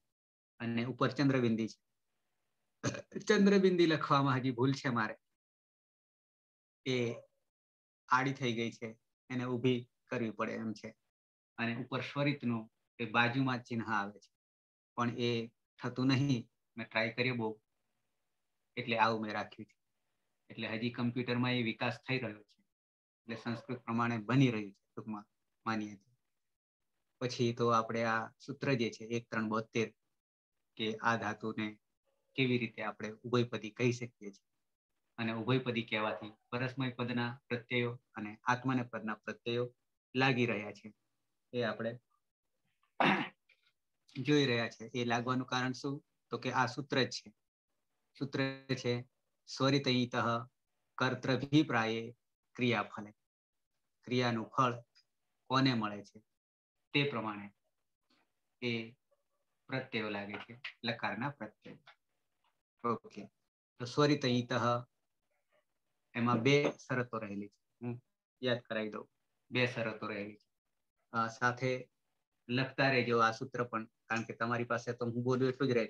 અને ઉપર ચંદ્રબિંદી છે. ચંદ્રબિંદી લખવામાં હજી ભૂલ છે મારે. એ આડી થઈ ગઈ છે, એને ઊભી કરવી પડે એમ છે. અને ઉપર સ્વરિતનું એ બાજુમાં ચિહ્ન આવે છે. પણ એ થતું નહીં. મેં ટ્રાય કર્યો બહુ. એટલે આવું મેં રાખ્યું છે. એટલે હજી કમ્પ્યુટરમાં એ વિકાસ થઈ રહ્યો છે. એટલે સંસ્કૃત પ્રમાણે બની રહ્યું છે. ટૂંકમાં માનીએ પછી તો આપણે આ સૂત્ર જે છે, એક ત્રણ બોતેર કે આ ધાતુને કેવી રીતે આપણે ઉભયપદી કહી શકીએ છીએ? અને ઉભયપદી કહેવાથી પરસ્મય પદના પ્રત્યયો અને આત્મને પદના પ્રત્યયો લાગી રહ્યા છે. એ આપણે જોઈ રહ્યા છે. એ લાગવાનું કારણ શું? તો કે આ સૂત્ર જ છે. સૂત્ર છે, સ્વરિતયિત કર્તૃભિપ્રાયે ક્રિયા ફલે ક્રિયાનું ફળ કોને મળે છે? તે પ્રમાણે એ પ્રત્યયો લાગે છે. લકારના પ્રત્યય. ઓકે. તો સ્વરિતઈતઃ એમાં બે શરતો રહેલી છે. હું યાદ કરાવી દઉં. બે શરતો રહેલી છે. સાથે લખતા રહેજો આ સૂત્ર પણ, કારણ કે તમારી પાસે તો હું બોલું એટલું જ રહે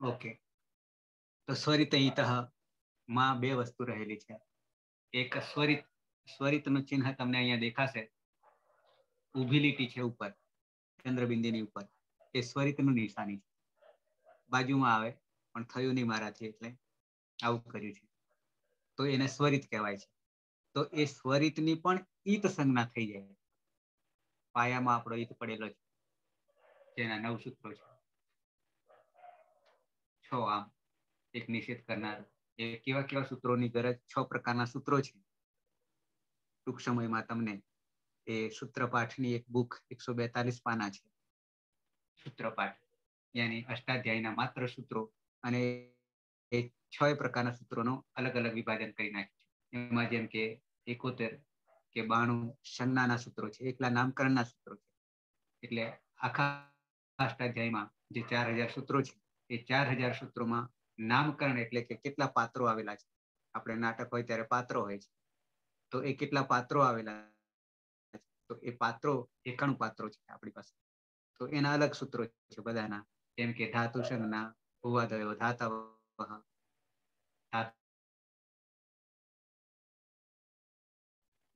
ઓકે. તો સ્વરિતમાં બે વસ્તુ રહેલી છે. એક સ્વરિત, સ્વરિતનું ચિહ્ન તમને અહીંયા દેખાશે. ઊભી લીટી છે ઉપર, ચંદ્રબિંદુની ઉપર. એ સ્વરિતનું નિશાની છે. બાજુમાં આવે, પણ થયું નહીં મારાથી એટલે આવું કર્યું છે. તો એને સ્વરિત કહેવાય છે. તો એ સ્વરિતની પણ ઈત સંજ્ઞા થઈ જાય. પાયામાં આપણો ઈત પડેલો છે. જેના નવ સૂત્રો છે. છ આમ એક નિષેધ કરનાર. એ કેવા કેવા સૂત્રોની ગરજ? છ પ્રકારના સૂત્રો છે. ટૂંક સમયમાં તમને એ સૂત્રપાઠની એક બુક એકસો બેતાલીસ પાના છે. સૂત્રપાઠ. યાની અષ્ટાધ્યાયના માત્ર સૂત્રો અને એ છ પ્રકારના સૂત્રોનો અલગ અલગ વિભાજન કરી નાખ્યું એમાં જેમ કે એકોતેર કે બાણું સંજ્ઞાના સૂત્રો છે, એકલા નામકરણના સૂત્રો છે. એટલે આખા અષ્ટાધ્યાયમાં જે ચાર હજાર સૂત્રો છે, એ ચાર હજાર સૂત્રોમાં નામકરણ એટલે કે કેટલા પાત્રો આવેલા છે. આપણે નાટક હોય ત્યારે પાત્રો હોય છે. તો એ કેટલા પાત્રો આવેલા છે? તો એ પાત્રો એકાણું પાત્રો છે આપણી પાસે. તો એના અલગ સૂત્રો છે બધાના. જેમ કે ધાતુ સંજ્ઞા ભૂવાદયો ધાતા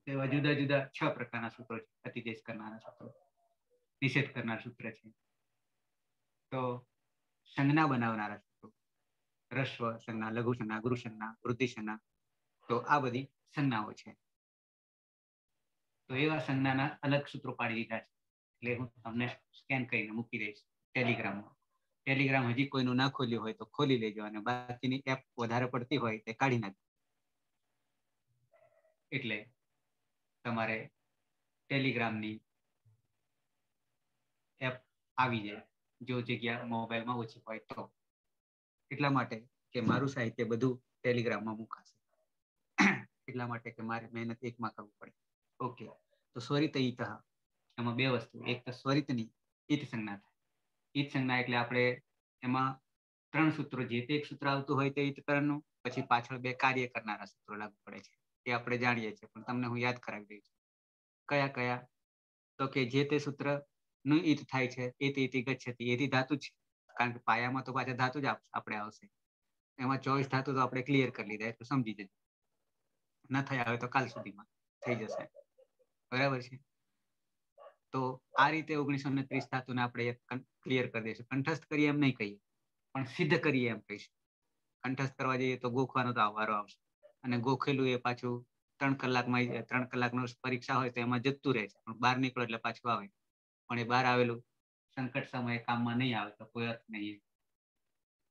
એવા જુદા જુદા છ પ્રકારના સૂત્રો છે. અતિદેશ કરનારા સૂત્રો, નિષેધ કરનાર સૂત્ર છે. તો સંજ્ઞા બનાવનારા સૂત્રો, રસ્વ સંજ્ઞા, લઘુ સંજ્ઞા, ગુરુ સંજ્ઞા, વૃદ્ધિ સંજ્ઞા, તો આ બધી સંજ્ઞાઓ છે. તો એવા સંજ્ઞાના અલગ સૂત્રો પાડી દીધા છે. એટલે હું તમને સ્કેન કરીને મૂકી દઈશ ટેલિગ્રામમાં ટેલિગ્રામ હજી કોઈનું ના ખોલ્યું હોય તો ખોલી લેજો અને બાકીની એપ વધારે પડતી હોય તે કાઢી નાખજો. એટલે તમારે ટેલિગ્રામની એપ આવી જાય, જો જગ્યા મોબાઈલમાં ઓછી હોય તો. એટલા માટે કે મારું સાહિત્ય બધું ટેલિગ્રામમાં મુકાશે. એટલા માટે કે મારે મહેનત એકમાં કરવું પડે. ઓકે તો સ્વરિત ઈત એમાં બે વસ્તુ, એક તો સ્વરિતની ઈત સંજ્ઞા ઈત સંજ્ઞા એટલે આપણે એમાં ત્રણ સૂત્રો, જે તે એક સૂત્ર આવતું હોય તે ઈતકરણનું પછી પાછળ બે કાર્ય કરનારા સૂત્રો લાગુ પડે છે. એ આપણે જાણીએ છીએ, પણ તમને હું યાદ કરાવી દઈ છું. કયા કયા? તો કે જે તે સૂત્રનું ઈત થાય છે, એ તે ઇતિ ગચ્છતિ એથી ધાતુ છે. કારણ કે પાયામાં તો પાછા ધાતુ જ આપ- આપણે આવશે. એમાં ચોવીસ ધાતુ તો આપણે ક્લિયર કરી લીધા, એટલે સમજી જજો. ન થયા હોય તો કાલ સુધીમાં થઈ જશે. બરાબર છે? તો આ રીતે ઓગણીસો ને ત્રીસ ધાતુને આપણે ક્લિયર કરી દઈશું. કંઠસ્થ કરીએ એમ નહીં કહીએ, પણ સિદ્ધ કરીએ એમ કહીશું. કંઠસ્થ કરવા જઈએ તો ગોખવાનો તો આવવારો આવશે. અને ગોખેલું એ પાછું ત્રણ કલાકમાં ત્રણ કલાકનો પરીક્ષા હોય તો એમાં જતું રહે છે. પણ બહાર નીકળો એટલે પાછું આવે પણ એ બહાર આવેલું સંકટ સમયે કામમાં નહીં આવે તો કોઈ અર્થ નહીં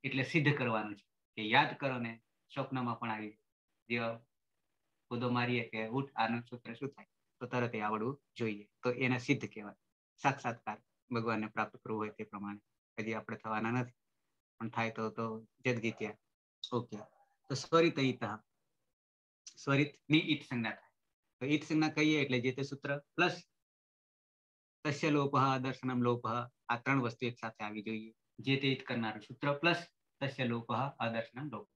એટલે સિદ્ધ કરવાનું છે કે યાદ કરો ને સ્વપ્નમાં પણ આવી જે કૂદો મારીએ કે ઉઠ આનંદ સૂત્ર શું થાય? તો તરત એ આવડવું જોઈએ. તો એને સિદ્ધ કહેવાય. સાક્ષાત્કાર ભગવાનને પ્રાપ્ત કરવું હોય તે પ્રમાણે. હજી આપણે થવાના નથી. પણ થાય તો તો જગજીત્યા ઓકે. તો સ્વરિત ઈતા સ્વરિતની ઈટ સંજ્ઞા થાય. તો ઈટ સંજ્ઞા કહીએ એટલે જે તે સૂત્ર પ્લસ તસ્ય લોપહ દર્શનમ લોપહ આ ત્રણ વસ્તુ એક સાથે આવી જોઈએ. જે તે ઈત કરનારું સૂત્ર પ્લસ તસ્ય લોપહ અદર્શનમ લોપહ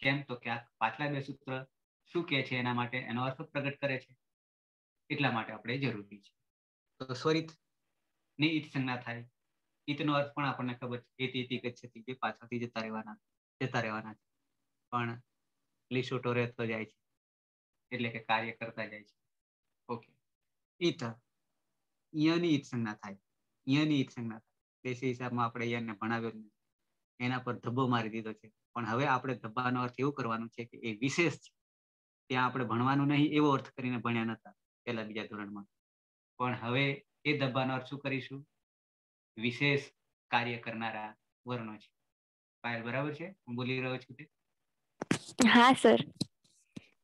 કેમ? તો કે આ પાછલા બે સૂત્ર શું કહે છે એના માટે? એનો અર્થ પ્રગટ કરે છે. એટલા માટે આપણે જરૂરી છે. તો સ્વરિત? ની ઈત સંજ્ઞા થાય. ઈતનો અર્થ પણ આપણને ખબર છે. એતી ઇતિ ગચ્છતી જે પાછળથી જતા રહેવાના જતા રહેવાના છે. પણ લીસોટો રહેતો જાય છે. એટલે કે કાર્ય કરતા જાય છે. ઓકે ઈત. યની ઈત સંજ્ઞા થાય. યની ઈત સંજ્ઞા થાય. દેશી હિસાબમાં આપણે યને ભણાવ્યો જ નથી એના પર ધબ્બો મારી દીધો છે. પણ હવે આપણે ધબ્બાનો અર્થ એવું કરવાનો છે કે એ વિશેષ છે. ત્યાં આપણે ભણવાનું નહીં એવો અર્થ કરીને ભણ્યા નતા પહેલા બીજા ધોરણમાં. પણ હવે એ દબાણ અર્થ શું કરીશું? વિશેષ કાર્ય કરનારા વર્ણો છે. પાયલ બરાબર છે? હું બોલી રહ્યો છું તે? હા સર.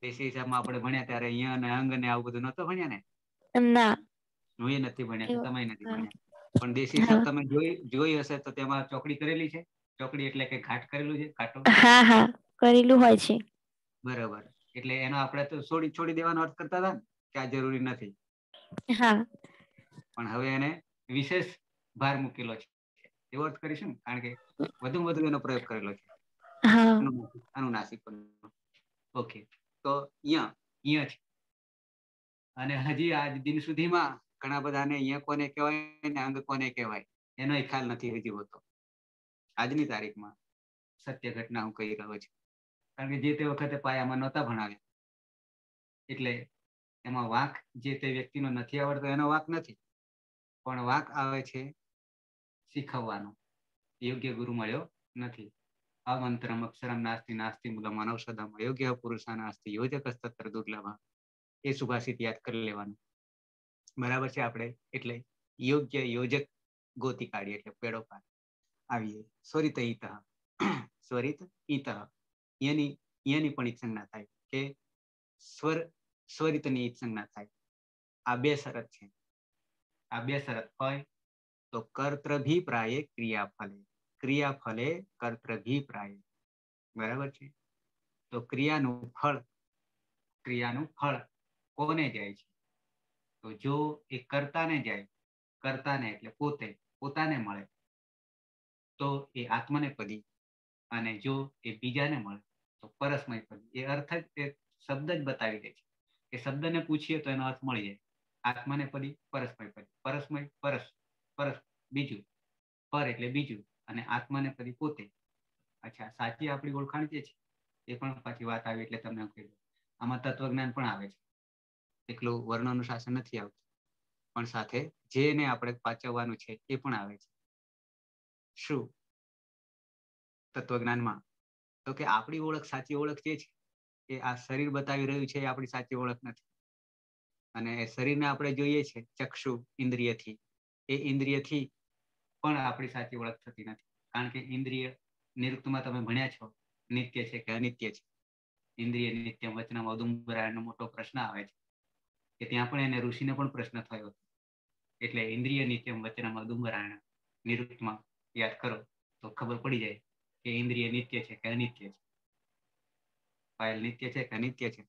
દેશી હિસાબમાં આપણે ભણ્યા ત્યારે અહીંયા અને અંગ ને આવું બધું નતો ભણ્યા ને? ના. હું એ નથી ભણ્યા તમે નથી ભણ્યા. પણ દેશી હિસાબ તમે જોઈ જોઈ હશે તો તેમાં ચોકડી કરેલી છે? ચોકડી એટલે કે ઘાટ કરેલું છે? ઘાટો? હા હા. કરેલું હોય છે. બરાબર. એટલે એનો આપણે તો છોડી છોડી દેવાનો અર્થ કરતા હતા ને? કે આ જરૂરી નથી. પણ હવે એને વિશેષ ભાર મૂકેલો છે. એવો અર્થ કરીશું ને કારણ કે વધુ વધુ એનો પ્રયોગ કરેલો છે. અનુનાસિક ઓકે. તો અહીંયા અહીંયા છે અને હજી આજ દિન સુધીમાં ઘણા બધાને અહીંયા કોને કહેવાય ને અંગ કોને કહેવાય એનો ખ્યાલ નથી હજી હોતો. આજની તારીખમાં સત્ય ઘટના હું કહી રહ્યો છું. કારણ કે જે તે વખતે પાયામાં નહોતા ભણાવ્યા. એટલે એમાં વાંક જે તે વ્યક્તિનો નથી આવડતો એનો વાંક નથી. પણ વાંક આવે છે શીખવવાનો. યોગ્ય ગુરુ મળ્યો નથી. અમંતરમ અક્ષરમ નાસ્તિ નાસ્તિ મૂલમ અનૌષધમ. અયોગ્ય પુરુષા નાસ્તિ યોજક સ્તત્ર દુર્લભ. એ સુભાષિત યાદ કરી લેવાનું. બરાબર છે આપણે? એટલે યોગ્ય યોજક ગોતી કાઢીએ એટલે પેડો પાર આવીએ. સ્વરિત ઈત. સ્વરિત ઈત. એની એની પણ ઈચ્છા થાય કે સ્વર સ્વરિતની ઈચ્છંગ ના થાય. આ બે શરત છે. આ બે શરત હોય તો કર્તૃભિપ્રાયે ક્રિયા ફલે કર્તૃભિપ્રાયે. બરાબર છે? તો ક્રિયાનું ફળ ક્રિયાનું ફળ કોને જાય છે? તો જો એ કરતાને જાય, કરતાને એટલે પોતે, પોતાને મળે, તો એ આત્મને પદી. અને જો એ બીજાને મળે, તો પરસ્મય પદી. એ અર્થ જ એ શબ્દ જ બતાવી દે છે. કે શબ્દને પૂછીએ તો એનો અર્થ મળી જાય. આત્માને પડી પરસ્મય પડી પરસ્મય પરસ પરસ, બીજું. પર એટલે બીજું. અને આત્માને પડી પોતે. અચ્છા, સાચી આપણી ઓળખાણ જે છે? એ પણ પાછી વાત આવી એટલે તમને હું કહી આમાં તત્વજ્ઞાન પણ આવે છે. એકલું વર્ણનું શાસન નથી આવતું. પણ સાથે જેને આપણે પાચવવાનું છે એ પણ આવે છે. શું? તત્વજ્ઞાનમાં. તો કે આપણી ઓળખ સાચી ઓળખ જે છે? એ આ શરીર બતાવી રહ્યું છે એ આપણી સાચી ઓળખ નથી. અને શરીરને આપણે જોઈએ છે ચક્ષુ ઇન્દ્રિયથી. એ ઇન્દ્રિયથી પણ આપણી સાચી ઓળખ થતી નથી. કારણ કે ઇન્દ્રિય નિરુક્તમાં તમે ભણ્યા છો, નિત્ય છે કે અનિત્ય છે? ઇન્દ્રિય, નિત્ય વચના ઔદુંબરાયણનો મોટો પ્રશ્ન આવે છે. કે ત્યાં પણ એને ઋષિને પણ પ્રશ્ન થયો એટલે ઇન્દ્રિય, નિત્યમ, વચનામાં ઔદુંબરાયણ નિરુક્તમાં યાદ કરો તો ખબર પડી જાય કે ઇન્દ્રિય નિત્ય છે કે અનિત્ય છે. પાયલ નિત્ય છે કે અનિત્ય છે?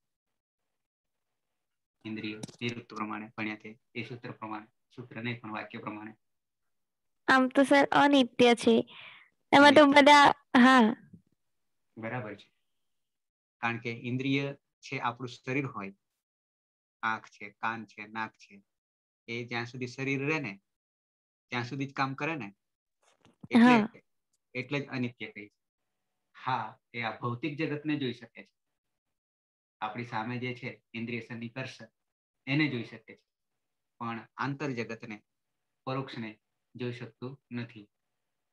ઇન્દ્રિય નિરુક્ત પ્રમાણે ભણ્યા છે એ સૂત્ર પ્રમાણે સૂત્ર નહીં પણ વાક્ય પ્રમાણે. આમ તો સર અનિત્ય છે. એમાં તો બધા હા. બરાબર છે. કારણ કે ઇન્દ્રિય છે આપણું શરીર હોય. આંખ છે કાન છે નાક છે. એ જ્યાં સુધી શરીર રહે ને ત્યાં સુધી જ કામ કરે ને એટલે એટલે જ અનિત્ય કહી હા એ આ ભૌતિક જગતને જોઈ શકે છે. આપણી સામે જે છે, ઇન્દ્રિય સન્નિકર્ષ એને જોઈ શકે છે. પણ આંતર જગતને પરોક્ષને જોઈ શકતું નથી.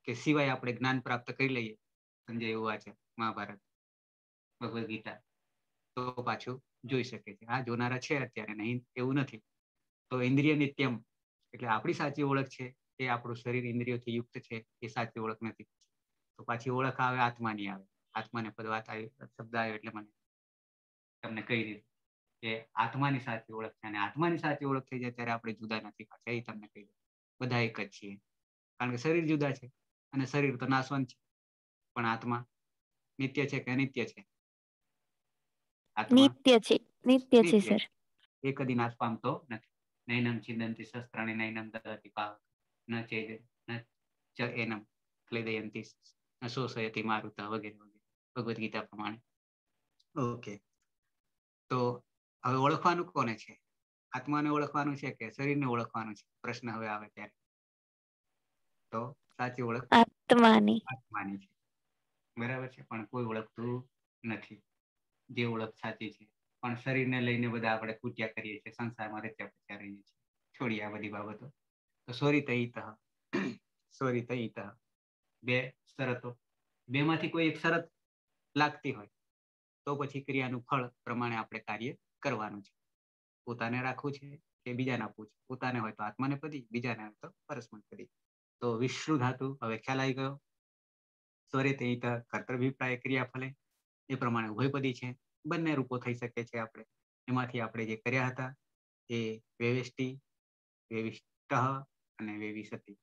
કે સિવાય આપણે જ્ઞાન પ્રાપ્ત કરી લઈએ, સંજય એવું વાંચે, મહાભારત, ભગવદ્ ગીતા, તો પાછું જોઈ શકે છે. આ જોનારા છે અત્યારે, નહીં, એવું નથી. તો ઇન્દ્રિય નિત્યમ, એટલે આપણી સાચી ઓળખ છે, એ આપણું શરીર ઇન્દ્રિયોથી યુક્ત છે, એ સાચી ઓળખ નથી. તો પાછી ઓળખ આવે, આત્માની આવે. આત્માને પદ વાત આવી, શબ્દ આવ્યો એટલે મને. તમને કહી દીધું કે આત્માની સાચી ઓળખ છે અને આત્માની સાચી ઓળખ થઈ જાય ત્યારે આપણે જુદા નથી પાછા એ તમને કહી દીધું. બધા એક જ છીએ. કારણ કે શરીર જુદા છે અને શરીર તો નાશવંત છે. પણ આત્મા નિત્ય છે કે અનિત્ય છે? નિત્ય છે નિત્ય છે સર. એ કદી નાશ પામતો નથી. નૈનમ છિદંતી શસ્ત્રાણી નૈનમ દહતિ પાવક ન ચેજ ન ચ એનમ ક્લેદયંતી ન શોષયતિ મારુતા વગેરે વગેરે. ભગવદ્ ગીતા પ્રમાણે. ઓકે. તો હવે ઓળખવાનું કોને છે? આત્માને ઓળખવાનું છે કે શરીરને ઓળખવાનું છે? પ્રશ્ન હવે આવે ત્યારે. તો સાચી ઓળખ આત્માની. આત્માની છે. બરાબર છે? પણ કોઈ ઓળખતું નથી. જે ઓળખ સાચી છે. પણ શરીરને લઈને બધા આપણે કૂટ્યા કરીએ છીએ સંસારમાં રચ્યા પચ્યા રહીએ છીએ. છોડી આ બધી બાબતો. તો સોરી ઈત સોરી ઈત બે શરતો. બેમાંથી કોઈ એક શરત લાગતી હોય તો પછી ક્રિયાનું ફળ પ્રમાણે આપણે કાર્ય કરવાનું છે. પોતાને રાખવું છે કે બીજાને આપવું છે? પોતાને હોય તો આત્માને પદી બીજાને હોય તો પરસ્મય પદી તો વિષ્ણુ ધાતુ હવે ખ્યાલ આવી ગયો. સ્વરે તે કર્તૃભિપ્રાય ક્રિયા ફલે એ પ્રમાણે ઉભયપદી છે. બંને રૂપો થઈ શકે છે આપણે. એમાંથી આપણે જે કર્યા હતા એ વેવેષ્ટિ, વેવિષ્ટ અને વેવિસતી.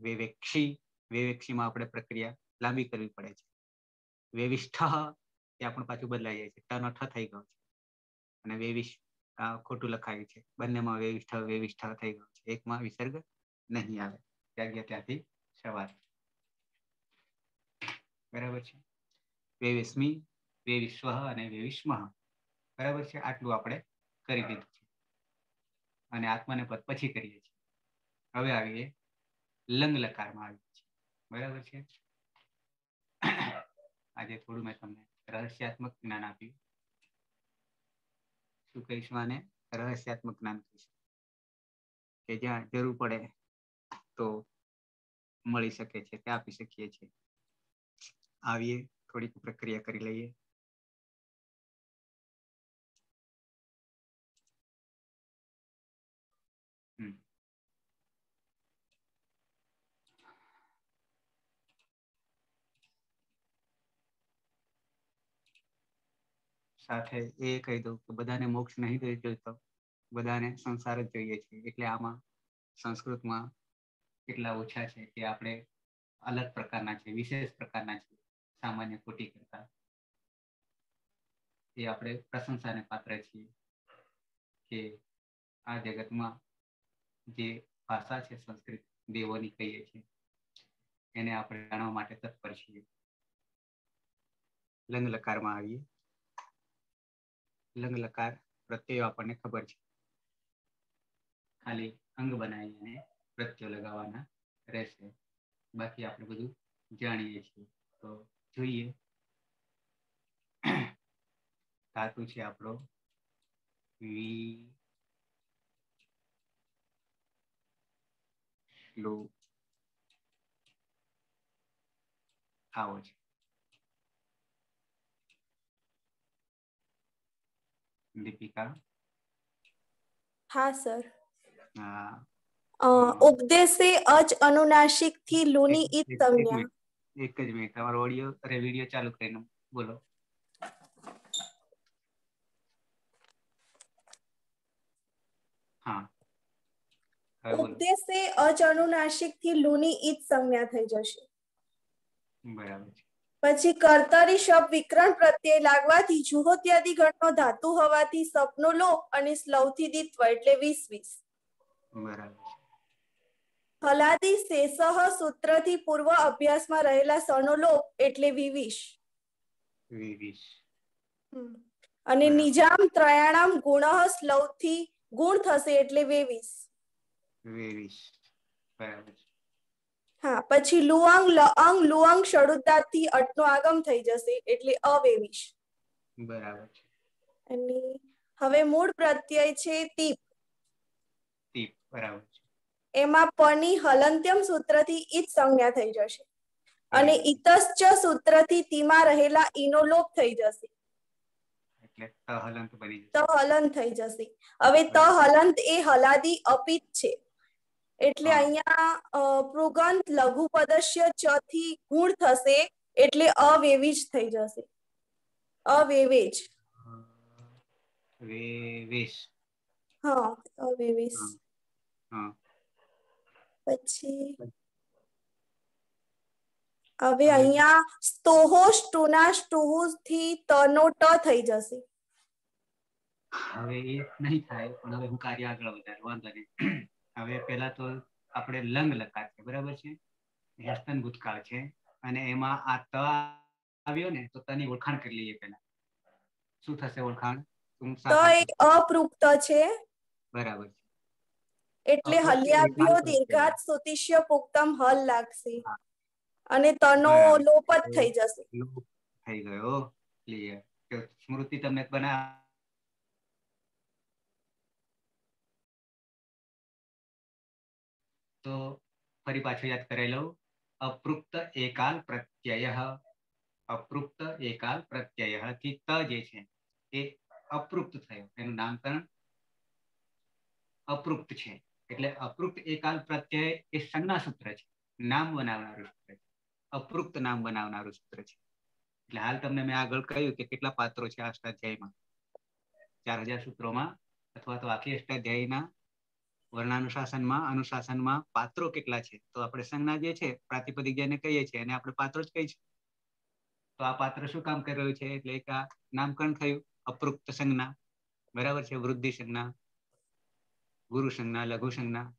વેવેક્ષી, વેવેક્ષીમાં આપણે પ્રક્રિયા લાંબી કરવી પડે છે. વેવિષ્ઠ એ આપણું પાછું બદલાઈ જાય છે. ટનો ઠ થઈ ગયો છે. અને વેવિશ ખોટું લખાયું છે. બંનેમાં વેવિષ્ઠ વેવિષ્ઠ થઈ ગયો છે. એકમાં વિસર્ગ નહીં આવે. જગ્યા ત્યાંથી સવાર. બરાબર છે? વેવિસ્મી વેવિશ્વ અને વેવિસ્મ બરાબર છે? આટલું આપણે કરી દીધું છે. અને આત્માને પદ પછી કરીએ છીએ. હવે આવીએ લંગ લકારમાં આવીએ છીએ. બરાબર છે? આજે થોડું મેં તમને રહસ્યાત્મક જ્ઞાન આપ્યું. શું કહીશું આને? રહસ્યાત્મક જ્ઞાન કહીશું. કે જ્યાં જરૂર પડે તો મળી શકે છે, તે આપી શકીએ છીએ. આવીએ, થોડીક પ્રક્રિયા કરી લઈએ હમ સાથે એ કહી દઉં કે બધાને મોક્ષ નહીં જોઈતો બધાને સંસાર જ જોઈએ છે. એટલે આમાં સંસ્કૃતમાં કેટલા ઓછા છે કે આપણે અલગ પ્રકારના છે, વિશેષ પ્રકારના છે, સામાન્ય કોટી કરતા. એ આપણે પ્રશંસાને પાત્ર છીએ કે આ જગતમાં જે ભાષા છે સંસ્કૃત દેવોની કહીએ છીએ, એને આપણે જાણવા માટે તત્પર છીએ. લંગ લકારમાં આવીએ. લંગ લકાર પ્રત્યયો આપણને ખબર છે. ખાલી અંગ બનાવી અને પ્રત્યયો લગાવવાના રહેશે. બાકી આપણે બધું જાણીએ છીએ. તો જોઈએ. ધાતુ છે આપણો વી લો. આવો છે. દીપિકા હા સર ઉપદેશે અજ અનુનાસિકથી લુની ઈત સંજ્ઞા એક જ મિનિટ તમારો ઓડિયો અરે વીડિયો ચાલુ કરીને બોલો હા ઉપદેશે અજ અનુનાસિકથી લુની ઈત સંજ્ઞા થઈ જશે બરાબર છે પછી કર્તરી શબ્દ વિકરણ પ્રત્યે લાગવાથી જુહોત્યાદિ ગણનો ધાતુ હોવાથી સપનો લોપ અને સ્લવથી દિત્વ એટલે વીસ વીસ હલાદી શેષહ સૂત્રથી પૂર્વ અભ્યાસમાં રહેલા સનો લોપ એટલે વિવિશ. અને નિજામ ત્રયાણામ ગુણ સ્લૌથી ગુણ થશે એટલે વેવીસ. વેવીસ બરાબર હા પછી લુઅંગ લઅંગ લુઅંગથી અટનો આગમ થઈ જશે એટલે અવેવીશ બરાબર છે. અને હવે મૂળ પ્રત્યય છે તીપ તીપ બરાબર છે. એમાં પની હલંત્યમ સૂત્રથી ઈત સંજ્ઞા થઈ જશે. અને ઇતશ્ચ સૂત્ર સૂત્રથી તીમાં રહેલા ઈનો લોપ થઈ જશે. એટલે તહલંત બની જશે. તહલંત થઈ જશે. હવે ત હલંત એ હલાદી અપિત છે. એટલે. અહીંયા અ, લઘુ પદસ્ય ચ થી ગુણ થશે એટલે અવેવેજ થઈ જશે. અવેવેજ. વેવીસ હા અવેવીજ. હા પછી હવે અહીંયા સ્તોહો સ્ટુના સ્ટુહુ થી તનો ટ થઈ જશે. હવે એ નહીં થાય પણ હવે હું કાર્ય આગળ વધારે વાંધો નહીં. હવે પહેલા તો આપણે લંગ લકાર છે બરાબર છે? હેસ્તન ભૂતકાળ છે. અને એમાં આ ત આવ્યો ને તો તની ઓળખાણ કરી લઈએ પહેલા. શું થશે ઓળખાણ? તો એ અપૃક્ત છે. બરાબર એટલે હલ્યાભ્યો દીર્ઘાત સુતિષ્ય પુક્તમ હલ લાગશે. અને તનો લોપત થઈ જશે. થઈ ગયો. ક્લિયર સ્મૃતિ તમને બના તો ફરી પાછું યાદ કરાઈ લઉં અપૃક્ત એકાલ પ્રત્યય અપૃક્ત એકાલ પ્રત્યયથી ત જે છે એ અપૃક્ત થયો એનું નામકરણ અપૃક્ત છે એટલે અપૃક્ત એકાલ પ્રત્યય એ સંજ્ઞા સૂત્ર છે નામ બનાવનારું સૂત્ર છે અપૃક્ત નામ બનાવનારું સૂત્ર છે એટલે હાલ તમને મેં આગળ કહ્યું કે કેટલા પાત્રો છે આ અષ્ટાધ્યાયમાં ચાર હજાર સૂત્રોમાં અથવા તો આખી અષ્ટાધ્યાયના વર્ણાનુશાસનમાં, અનુશાસનમાં પાત્રો કેટલા છે? તો આપણે સંજ્ઞા જે છે, પ્રાતિપદિક જેને કહીએ છીએ, એને આપણે પાત્રો જ કહીએ તો આ પાત્ર શું કામ કરી રહ્યું છે? એટલે એક આ નામકરણ થયું, અપૃક્ત સંજ્ઞા. બરાબર છે? વૃદ્ધિ સંજ્ઞા, ગુરુ સંજ્ઞા, લઘુ સંજ્ઞા.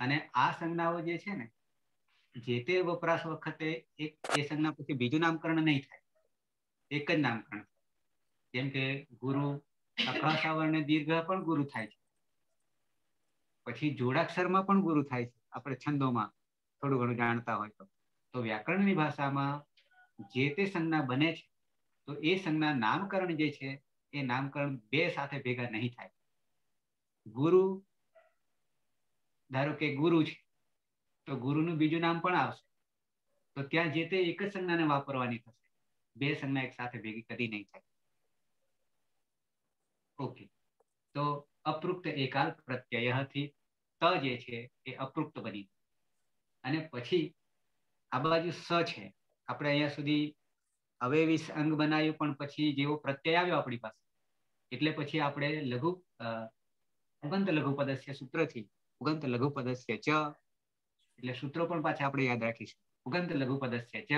અને આ સંજ્ઞાઓ જે છે ને, જે તે વપરાશ વખતે એક એ સંજ્ઞા પછી બીજું નામકરણ નહીં થાય. એક જ નામકરણ. જેમ કે ગુરુ અકાશાવર ને દીર્ઘ પણ ગુરુ થાય છે. પછી જોડાક્ષરમાં પણ ગુરુ થાય છે. આપણે છંદોમાં થોડું ઘણું જાણતા હોય તો. તો વ્યાકરણની ભાષામાં જે તે સંજ્ઞા બને છે, તો એ સંજ્ઞા નામકરણ જે છે, એ નામકરણ બે સાથે ભેગા નહીં થાય. ગુરુ, ધારો કે ગુરુ છે, તો ગુરુનું બીજું નામ પણ આવશે. તો ત્યાં જે તે એક જ સંજ્ઞાને વાપરવાની થશે. બે સંજ્ઞા એક સાથે ભેગી કદી નહીં થાય. ઓકે. તો અપૃક્ત એકાલ પ્રત્યયથી ત જે છે એ અપૃક્ત બની અને પછી આ બાજુ સ છે. આપણે અહીંયા સુધી અવેવીસ અંગ બનાવ્યું પણ પછી જેવો પ્રત્યય આવ્યો આપણી પાસે, એટલે પછી આપણે લઘુ ઉગંત લઘુ પદસ્ય સૂત્રથી, ઉગંત લઘુ પદસ્ય ચ, એટલે સૂત્રો પણ પાછા આપણે યાદ રાખીશું. ઉગંત લઘુ પદસ્ય ચ,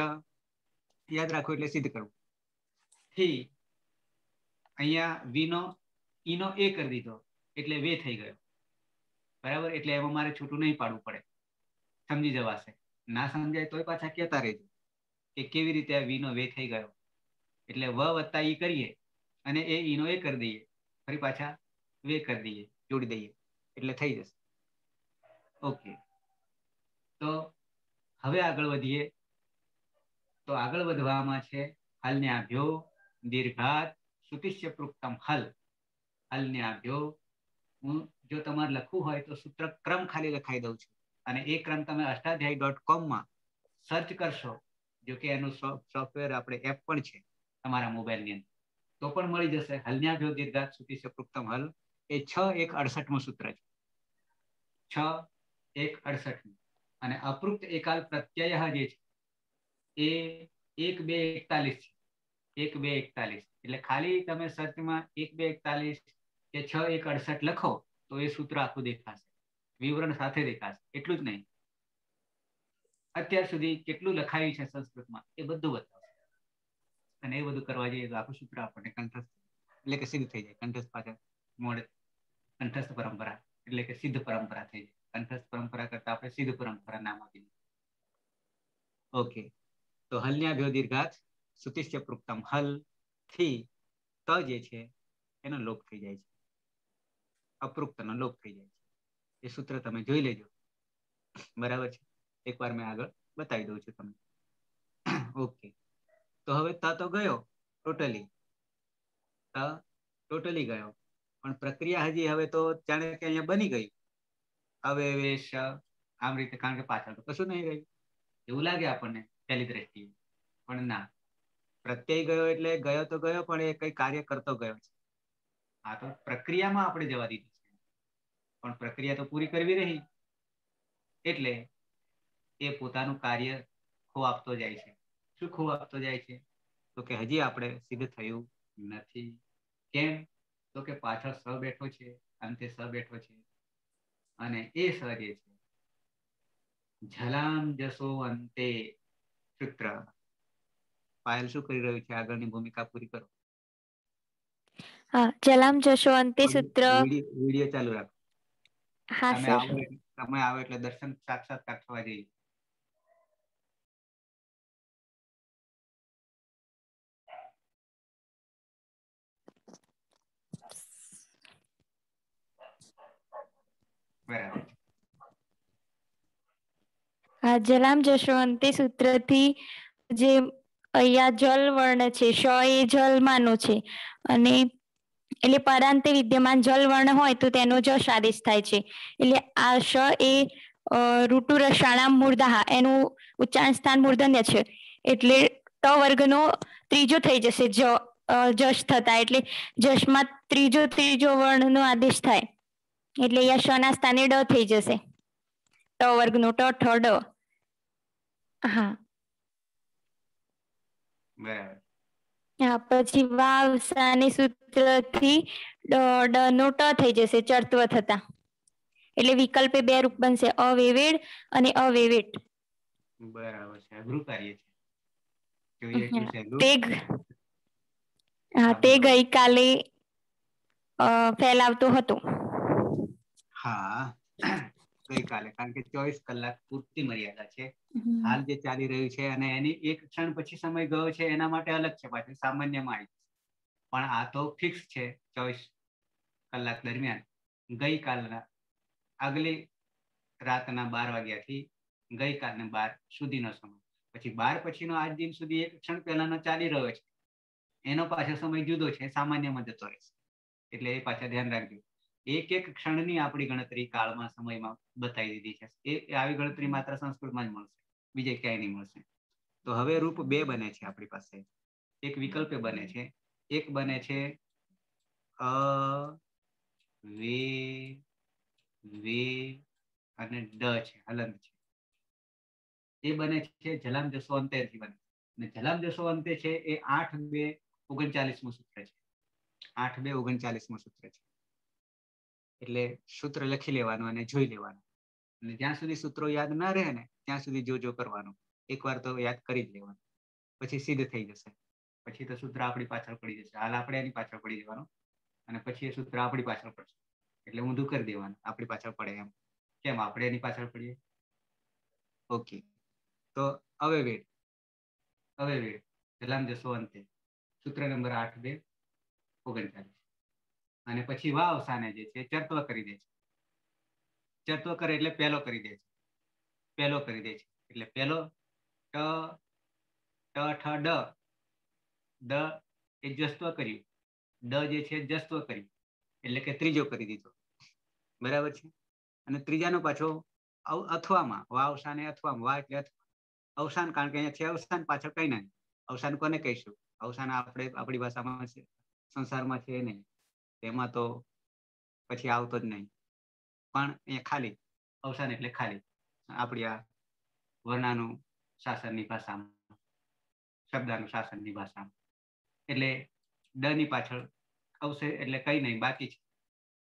યાદ રાખવું એટલે સિદ્ધ કરવું થી, અહીંયા વીનો ઈનો એ કરી દીધો. એટલે વે થઈ ગયો. બરાબર? એટલે એમાં મારે છૂટું નહીં પાડવું પડે. સમજી જવાશે. ના સમજાય તોય પાછા કહેતા રહેજો કે કેવી રીતે આ વીનો વે થઈ ગયો. એટલે વ વત્તા ઈ કરીએ અને એ ઈનો એ કરી દઈએ. ફરી પાછા વે કરી દઈએ, જોડી દઈએ. એટલે થઈ જશે. ઓકે. તો હવે આગળ વધીએ. તો આગળ વધવામાં છે હલન્યાભ્યો દીર્ઘાત સુતિશ્ય પ્રુક્તમ હલ. હલન્યાભ્યો હું જો તમારે લખવું હોય તો સૂત્ર ક્રમ ખાલી લખાઈ દઉં છું. અને એ ક્રમ તમે અષ્ટાધ્યાયી ડોટ કોમમાં સર્ચ કરશો, જો કે એનું સોફ્ટવેર આપણે એપ પણ છે તમારા મોબાઈલની અંદર. તો પણ મળી જશે. હલન્યાભ્યો દીર્ઘાત સુતિષ્ય પૃક્તમ હલ એ છ એક અડસઠમું સૂત્ર છે. છ એક અડસઠમું અને અપૃક્ત એકાલ પ્રત્યય જે છે, એ એક બે એકતાલીસ છે. એક બે એકતાલીસ. એટલે ખાલી તમે સર્ચમાં એક બે એકતાલીસ કે છ એક અડસઠ લખો, તો એ સૂત્ર આખું દેખાશે. વિવરણ સાથે દેખાશે. એટલું જ નહીં. અત્યાર સુધી કેટલું લખાયું છે સંસ્કૃતમાં, એ બધું બતાવશે. અને એ બધું કરવા જઈએ તો આખું સૂત્ર આપણને કંઠસ્થ, એટલે કે સિદ્ધ થઈ જાય. કંઠસ્થ પાછળ મોડે, કંઠસ્થ પરંપરા, એટલે કે સિદ્ધ પરંપરા થઈ જાય. કંઠસ્થ પરંપરા કરતા આપણે સિદ્ધ પરંપરા નામ આપી ઓકે તો હલન્યાભ્યો દીર્ઘાત સુતિશ્ય પ્રુક્તમ. હલથી ત જે છે, એનો લોપ થઈ જાય છે. અપૃક્તનો લોપ થઈ જાય છે. એ સૂત્ર તમે જોઈ લેજો. બરાબર છે? એકવાર મેં આગળ બતાવી દઉં છું તમને. ઓકે. તો હવે ત તો ગયો ટોટલી ત ટોટલી ગયો. પણ પ્રક્રિયા હજી હવે તો જાણે કે અહીંયા બની ગઈ. હવે વેશ, આમ રીતે, કારણ કે પાછળ તો કશું નહીં રહ્યું. એવું લાગે આપણને પહેલી દ્રષ્ટિએ. પણ ના. પ્રત્યય ગયો એટલે ગયો તો ગયો, પણ એ કઈ કાર્ય કરતો ગયો છે. હા તો પ્રક્રિયામાં આપણે જવા દીધું છે. પણ પ્રક્રિયા તો પૂરી કરવી રહી. એટલે એ પોતાનું કાર્ય ખો આપતો જાય છે. શું ખો આપતો જાય છે? તો કે હજી આપણે સિદ્ધ થયું નથી. કેમ? તો કે પાછળ સ બેઠો છે, અંતે સ બેઠો છે. અને એ સ જે છે ઝલામ જસો અંતે સૂત્ર પાયલ શું કરી રહ્યું છે? આગળની ભૂમિકા પૂરી કરો. હા જલામ જશો અંતે સૂત્ર. વિડિયો ચાલુ રાખો. હા સર. તમે આવો એટલે દર્શન સાક્ષાત્કાર થવા જઈએ. બરાબર. હા જલામ જશો અંતે સૂત્રથી. જે અહીંયા જલ વર્ણ છે શ એ જલમાંનો છે. અને એટલે પરાંતે વિદ્યમાન જલ વર્ણ હોય તો તેનો જશ આદેશ થાય છે. એટલે આ શ એ ઋતુ રસાણા મૂર્ધાહા એનું ઉચ્ચારણ સ્થાન મૂર્ધન્ય છે. એટલે ટ વર્ગનો ત્રીજો થઈ જશે જ જશ થતા એટલે જશમાં ત્રીજો ત્રીજો વર્ણનો આદેશ થાય. એટલે અહીંયા શ ના સ્થાને ડ થઈ જશે. ટ વર્ગનો ટ ઠ ડ. હા. બરાબર. હા પછી વાવ સાને સૂત્રથી ડ નો ટ થઈ જશે ચર્ત્વ થતા. એટલે વિકલ્પે બે રૂપ બનશે અવેવેડ અને અવેવેટ. બરાબર છે અઘરું કાર્ય છે. જોઈએ તે હા તે ગઈકાલે ફેલાવતો હતો. હા ગઈકાલે કારણ કે ચોવીસ કલાક પૂરતી મર્યાદા છે. હાલ જે ચાલી રહ્યું છે અને એની એક ક્ષણ પછી સમય ગયો છે એના માટે અલગ છે પાછું સામાન્ય માહિતી. પણ આ તો ફિક્સ છે ચોવીસ કલાક દરમિયાન. ગઈકાલના આગલી રાતના બાર વાગ્યાથી ગઈકાલના બાર સુધીનો સમય. પછી બાર પછીનો આજ દિન સુધી એક ક્ષણ પહેલાનો ચાલી રહ્યો છે. એનો પાછો સમય જુદો છે સામાન્યમાં જતો રહેશે. એટલે એ પાછા ધ્યાન રાખજો. એક એક ક્ષણની આપણી ગણતરી કાળમાં સમયમાં બતાવી દીધી છે. એ આવી ગણતરી માત્ર સંસ્કૃતમાં જ મળશે. બીજે ક્યાંય નહીં મળશે. તો હવે રૂપ બે બને છે આપણી પાસે. એક વિકલ્પે બને છે. એક બને છે અ, વે વે અને ડ છે હલંત છે. એ બને છે જલામ જસો અંતેથી બને. અને જલામ જસો અંતે છે એ આઠ બે ઓગણચાલીસમું સૂત્ર છે. આઠ બે ઓગણચાલીસમું સૂત્ર છે. એટલે સૂત્ર લખી લેવાનું અને જોઈ લેવાનું. અને જ્યાં સુધી સૂત્રો યાદ ના રહે ને, ત્યાં સુધી જો જો કરવાનું. એકવાર તો યાદ કરી જ લેવાનું. પછી સિદ્ધ થઈ જશે. પછી તો સૂત્ર આપણી પાછળ પડી જશે. હાલ આપણે એની પાછળ પડી જવાનું અને પછી એ સૂત્ર આપણી પાછળ પડશે. એટલે ઊંધું કરી દેવાનું, આપણી પાછળ પડે એમ. કેમ? આપણે એની પાછળ પડીએ? ઓકે તો હવે વેટ. હવે વેટ. જલામ જશો અંતે. સૂત્ર નંબર આઠ બે, ઓગણચાલીસ. અને પછી વા અવસાને જે છે ચર્ત્વ કરી દે છે. ચર્ત્વ કરે એટલે પહેલો કરી દે છે. પહેલો કરી દે છે. એટલે પહેલો ટ ટ, ઠ, ડ. દ એ જસ્વ કર્યું. દ જે છે જસ્વ કર્યું. એટલે કે ત્રીજો કરી દીધો. બરાબર છે? અને ત્રીજાનો પાછો અથવામાં, વા અવસાને અથવામાં, વા એટલે અવસાન કારણ કે અહીંયા છે અવસાન, પાછળ કઈ નહીં અવસાન કોને કહીશું? અવસાન આપણે, આપણી ભાષામાં છે. સંસારમાં છે નહીં. તેમાં તો પછી આવતો જ નહીં. પણ અહીંયા ખાલી, અવસાન એટલે ખાલી. આપણી આ વર્ણાનું શાસનની ભાષામાં, શબ્દાનું શાસનની ભાષામાં. એટલે ડ ની પાછળ અવશે એટલે કઈ નહીં, બાકી છે.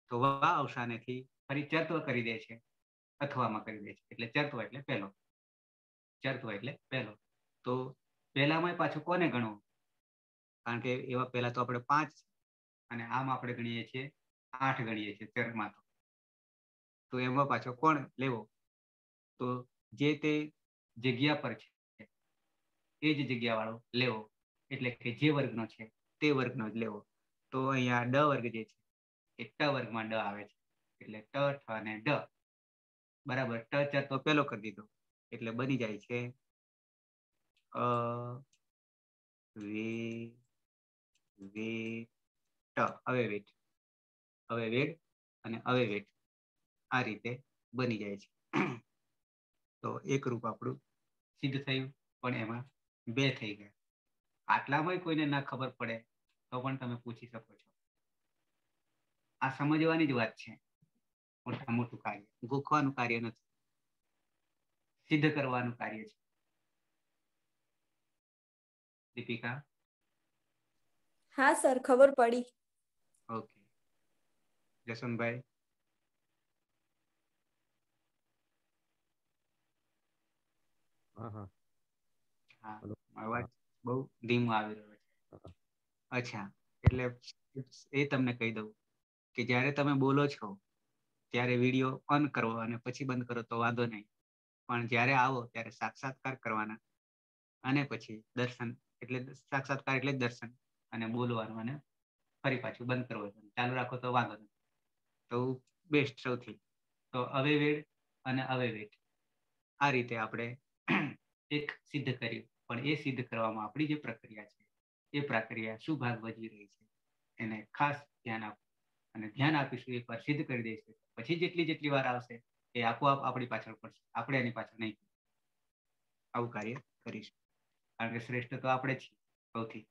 તો વા અવસાનેથી ફરી ચર્ત્વ કરી દે છે, અથવામાં કરી દે છે. એટલે ચર્ત્વ એટલે પહેલો. ચર્ત્વ એટલે પહેલો. તો પહેલામાં પાછું કોને ગણવું? કારણ કે એવા પહેલા તો આપણે પાંચ અને આમ આપણે ગણીએ છીએ આઠ ગણીએ છીએ ચરમાં તો. તો એમાં પાછો કોણ લેવો? તો જે તે જગ્યા પર છે, એ જ જગ્યા વાળો લેવો. એટલે કે જે વર્ગનો છે, તે વર્ગનો જ લેવો. તો અહીંયા ડ વર્ગ જે છે, એ ટ વર્ગમાં ડ આવે છે. એટલે ટ, ઠ અને ડ. બરાબર, ટ ચ તો પેલો કરી દીધો. એટલે બની જાય છે, અ, વે વે, ટ. હવે વેટ. હવે વેગ અને હવે વેટ. આ રીતે બની જાય છે. તો એક રૂપ આપણું સિદ્ધ થયું, પણ એમાં બે થઈ ગયા. આટલામાં કોઈને ના ખબર પડે તો પણ તમે પૂછી શકો છો. આ સમજવાની જ વાત છે. મોટા મોટું કાર્ય. ગોખવાનું કાર્ય નથી. સિદ્ધ કરવાનું કાર્ય છે. દીપિકા? હા સર ખબર પડી. ઓકે. જસનભાઈ હા હા. હા અવાજ ધીમો આવી રહ્યો છે. અચ્છા, એટલે એ તમને કહી દઉં કે જ્યારે તમે બોલો છો, ત્યારે વીડિયો ઓન કરો અને પછી બંધ કરો તો વાંધો નહીં. પણ જ્યારે આવો ત્યારે સાક્ષાત્કાર કરવાના અને પછી દર્શન, એટલે સાક્ષાત્કાર એટલે દર્શન અને બોલવાનું અને ફરી પાછું બંધ કરવું ચાલુ રાખો તો વાંધો નહીં. તો બેસ્ટ સૌથી. તો અવે વેડ અને અવે વેટ આ રીતે આપણે એક સિદ્ધ કર્યું. પણ એ સિદ્ધ કરવામાં આપણી જે પ્રક્રિયા છે, એ પ્રક્રિયા શું ભાગ ભજવી રહી છે. એને ખાસ ધ્યાન આપવું અને ધ્યાન આપીશું, એકવાર સિદ્ધ કરી દઈશું. પછી જેટલી જેટલી વાર આવશે, એ આપોઆપ આપણી પાછળ પડશે. આપણે એની પાછળ નહીં આવું કાર્ય કરીશું. કારણ કે શ્રેષ્ઠ તો આપણે છીએ, સૌથી.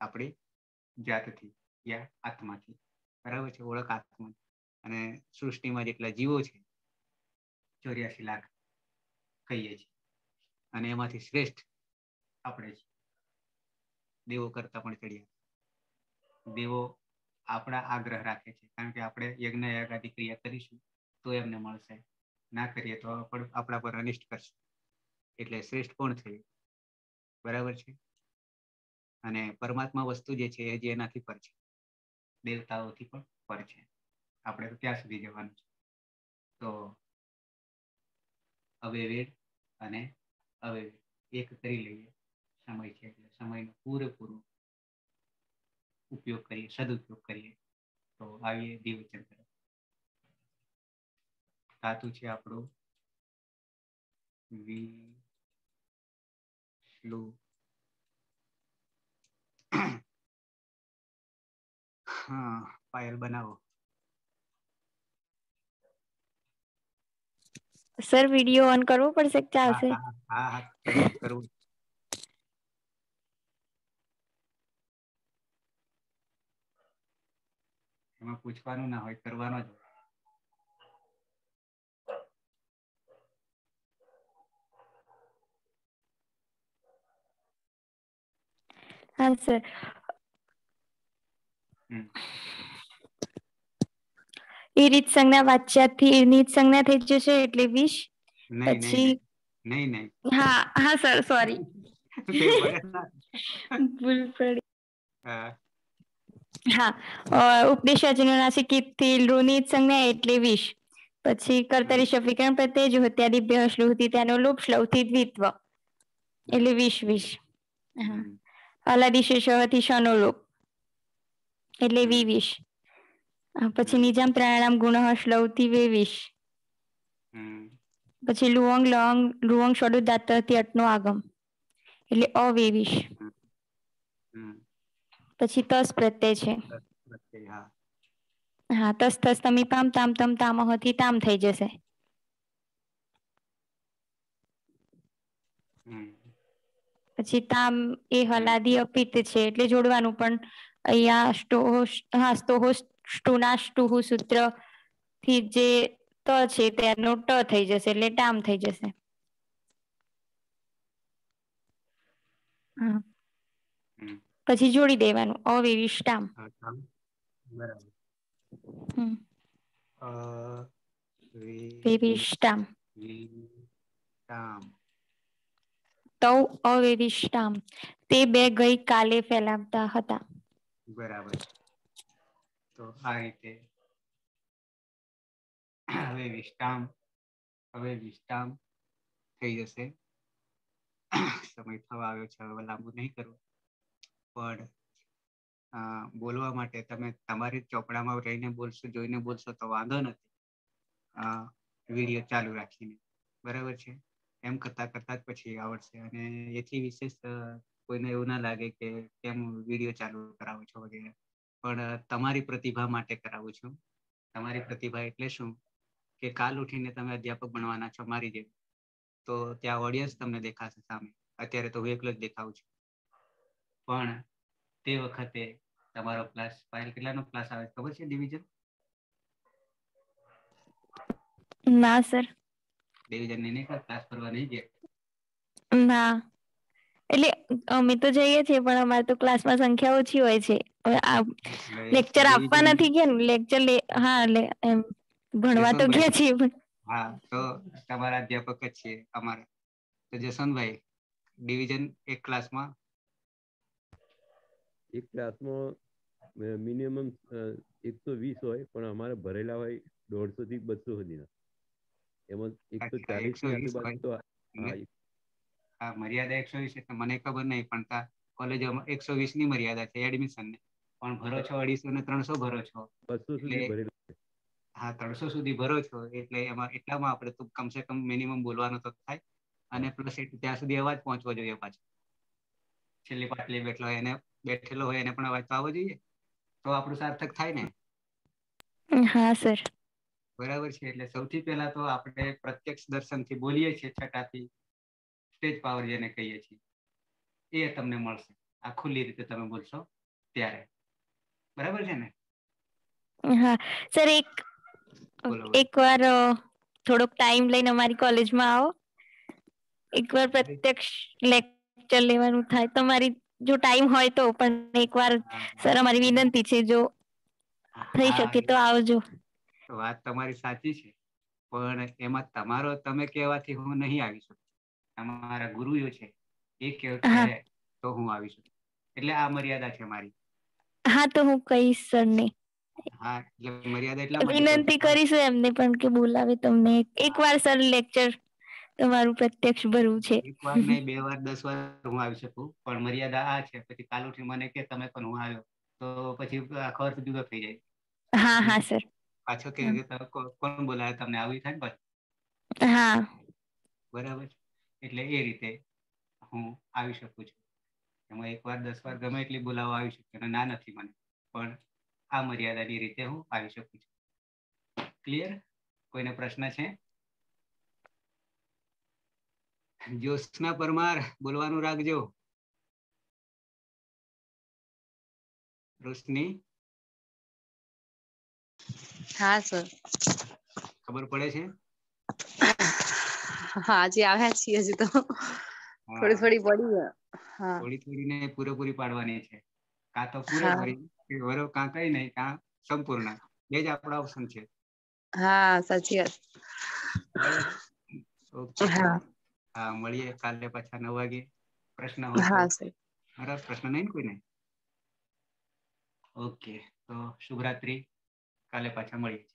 આપણી જાતથી યા આત્માથી. બરાબર છે? ઓળખ આત્મા. અને સૃષ્ટિમાં જેટલા જીવો છે, ચોર્યાસી લાખ કહીએ છીએ. અને એમાંથી શ્રેષ્ઠ આપણે દેવો કરતા પણ ચડિયા. દેવો આપણા આગ્રહ રાખે છે. કારણ કે આપણે યજ્ઞ યાગાદી ક્રિયા કરીશું તો એમને મળશે. ના કરીએ તો આપણ- પર અનિષ્ટ કરશે. એટલે શ્રેષ્ઠ કોણ થયું બરાબર છે? અને પરમાત્મા વસ્તુ જે છે એ જે એનાથી પર છે. દેવતાઓથી પણ પર છે. આપણે તો ત્યાં સુધી જવાનું છે? તો હવે વેદ અને અવેવેડ એક કરી લઈએ. સમય છે એટલે સમયનો પૂરેપૂરો ઉપયોગ કરીએ, સદુપયોગ કરીએ. તો આવીએ દિવચન તરફ. ધાતુ છે આપણું. વી શ્લુ હા પાયલ બનાવો. સર વીડિયો ઓન કરવો પડશે કે ચાલશે? હા હા હા કરવું કરવું એમાં પૂછવાનું ના હોય કરવાનો જ હા સર. હમ. એ રીત સંજ્ઞા વાચ્યાથી નીત સંજ્ઞા થઈ જશે એટલે વિશ. પછી નહીં નહીં હા હા સર સોરી ભલે પડી. હા, અ, નાસિકિતથી ઋનિત સંજ્ઞા એટલે વિષ પછી કર્તરી શફીકરણ પ્રત્યે જો હત્યાદી હતી તેનો લોપ શ્લવથી દ્વિત્વ. એટલે વિશ વિષ હા. હમ, અલાદી શેષવથી શનો લોપ એટલે હમ. પછી નિજામ પ્રાણાયામ ગુણ શ્લવથી વે વીસ હમ, પછી લુઅંગ લોંગ લુઓંગ શોડું દાતરથી અટનો આગમ. એટલે અવેવીશ. પછી તસ પ્રત્યય છે. હા. તસ તસ તમી પામ તામ તમ તામહથી તામ થઈ જશે. પછી તામ એ હલાદી અપિત્ત છે એટલે જોડવાનું પણ અહીંયા સ્ટો હા સ્તો સ્ટુના સ્ટુહુ સૂત્રથી જે ત છે તેનો ટ થઈ જશે એટલે ટામ થઈ જશે. પછી જોડી દેવાનું અવિવિષ્ટામ વિવિષ્ટામ તૌ અવેવિષ્ટામ તે બે ગઈ કાલે ફેલાવતા હતા. બરાબર. તો આ રીતે. હવે વિશ્રામ હવે વિશ્રામ થઈ જશે. સમય થવા આવ્યો છે, હવે લાંબુ નહીં કરવું. પણ બોલવા માટે તમે તમારી ચોપડામાં રહીને બોલશો, જોઈને બોલશો તો વાંધો નથી. વીડિયો ચાલુ રાખીને. બરાબર છે? એમ કરતા કરતા જ પછી આવડશે. અને એથી વિશેષ કોઈને એવું ના લાગે કે કેમ વીડિયો ચાલુ કરાવો છો વગેરે. પણ તમારી પ્રતિભા માટે કરાવું છું. તમારી પ્રતિભા એટલે શું? કે કાલ ઉઠીને તમે અધ્યાપક બનવાના છો મારી જેમ. તો ત્યાં ઓડિયન્સ તમને દેખાશે સામે. અત્યારે તો હું એકલો જ દેખાઉં છું. પણ તે વખતે તમારો ક્લાસ ફાઇલ કેટલાનો ક્લાસ આવે ખબર છે ડિવિઝન ના સર ડિવિઝન નહીં ક્લાસ કરવા નહીં ગયા? ના. એટલે અમે તો જઈએ છીએ પણ અમારે તો ક્લાસમાં સંખ્યા ઓછી હોય છે. લેક્ચર આપવા નથી ગયા ને લેક્ચર હા એમ ભણવા તો ગયા છીએ પણ. હા તો તમારા અધ્યાપક જ છે અમારા. તો જસવંતભાઈ ડિવિઝન એક ક્લાસમાં એક ક્લાસમાં મિનિમમ એકસો વીસ હોય પણ અમારે ભરેલા હોય દોઢસો થી બસો સુધીના. એમાં એકસો ચાલીસ 120 ની આજુબાજુ તો હા આ મર્યાદા એકસો વીસ એટલે મને ખબર નહીં પણ તા કોલેજમાં એકસો વીસની મર્યાદા છે એડમિશનની. પણ ભરો છો અઢીસો ને ત્રણસો ભરો છો? હા ત્રણસો સુધી ભરો છો એટલે એમાં એટલામાં આપણે તો કમસે કમ મિનિમમ બોલવાનું તો થાય. અને પ્લસ ત્યાં સુધી અવાજ પહોંચવો જોઈએ પાછો. છેલ્લી પાટલી બેઠલો હોય એને બેઠેલો હોય એને પણ અવાજ તો આવવો જોઈએ. તો આપણું સાર્થક થાય ને? હા સર. બરાબર છે એટલે સૌથી પહેલા તો આપણે પ્રત્યક્ષ દર્શનથી બોલીએ છીએ છટાથી સ્ટેજ પાવર જેને કહીએ છીએ. એ તમને મળશે. આ ખુલ્લી રીતે તમે બોલશો ત્યારે. બરાબર છે ને? હા. સર એક બોલો બોલો. એક વાર અ, થોડોક ટાઈમ લઈને અમારી કોલેજમાં આવો. એકવાર પ્રત્યક્ષ લેક્ચર લેવાનું થાય. તમારી જો ટાઈમ હોય તો પણ એકવાર સર અમારી વિનંતી છે જો થઈ શકે તો આવજો. વાત તમારી સાચી છે. પણ એમાં તમારો તમે કહેવાથી હું નહીં આવી શકું. તમારા ગુરુઓ છે એ. કહે તો હું આવી શકું. એટલે આ મર્યાદા છે મારી. હા તો હું કહીશ સરને. હા એટલે મર્યાદા એટલા વિનંતી. કરીશું એમને પણ કે બોલાવે તમને. એકવાર સર લેક્ચર તમારું પ્રત્યક્ષ ભરવું છે. એક વાર નહીં બે વાર દસ વાર હું આવી શકું પણ મર્યાદા આ છે પછી કાલ ઉઠી મને કે તમે પણ હું આવ્યો તો પછી આખો અર્થ જુદો થઈ જાય. હા હા સર. પાછો કે કોણ બોલાવે તમને આવી થાય બસ હા. બરાબર એટલે એ રીતે હું આવી શકું છું. એમાં એક વાર દસ વાર ગમે એટલી બોલાવો આવી શકું અને ના નથી મને. પણ આ મર્યાદાની રીતે હું આવી શકું છું. ક્લિયર કોઈને પ્રશ્ન છે? જ્યોત્સના પરમાર બોલવાનું રાખજો. રોશની? હા સર. ખબર પડે છે? હા જી આવ્યા છીએ હજી તો. થોડી થોડી પડી હા. થોડી થોડીને પૂરેપૂરી પાડવાની છે. કાં તો. પૂરેપૂરી કે વરો કાં કઈ નહીં કાં સંપૂર્ણ. બે જ આપણા ઓપ્શન છે. હા સાચી વાત. હા. મળીએ કાલે પાછા નવ વાગે. પ્રશ્ન હોય હા બરાબર પ્રશ્ન નહીં કોઈ કોઈને? ઓકે. તો શુભરાત્રી. કાલે પાછા મળીએ.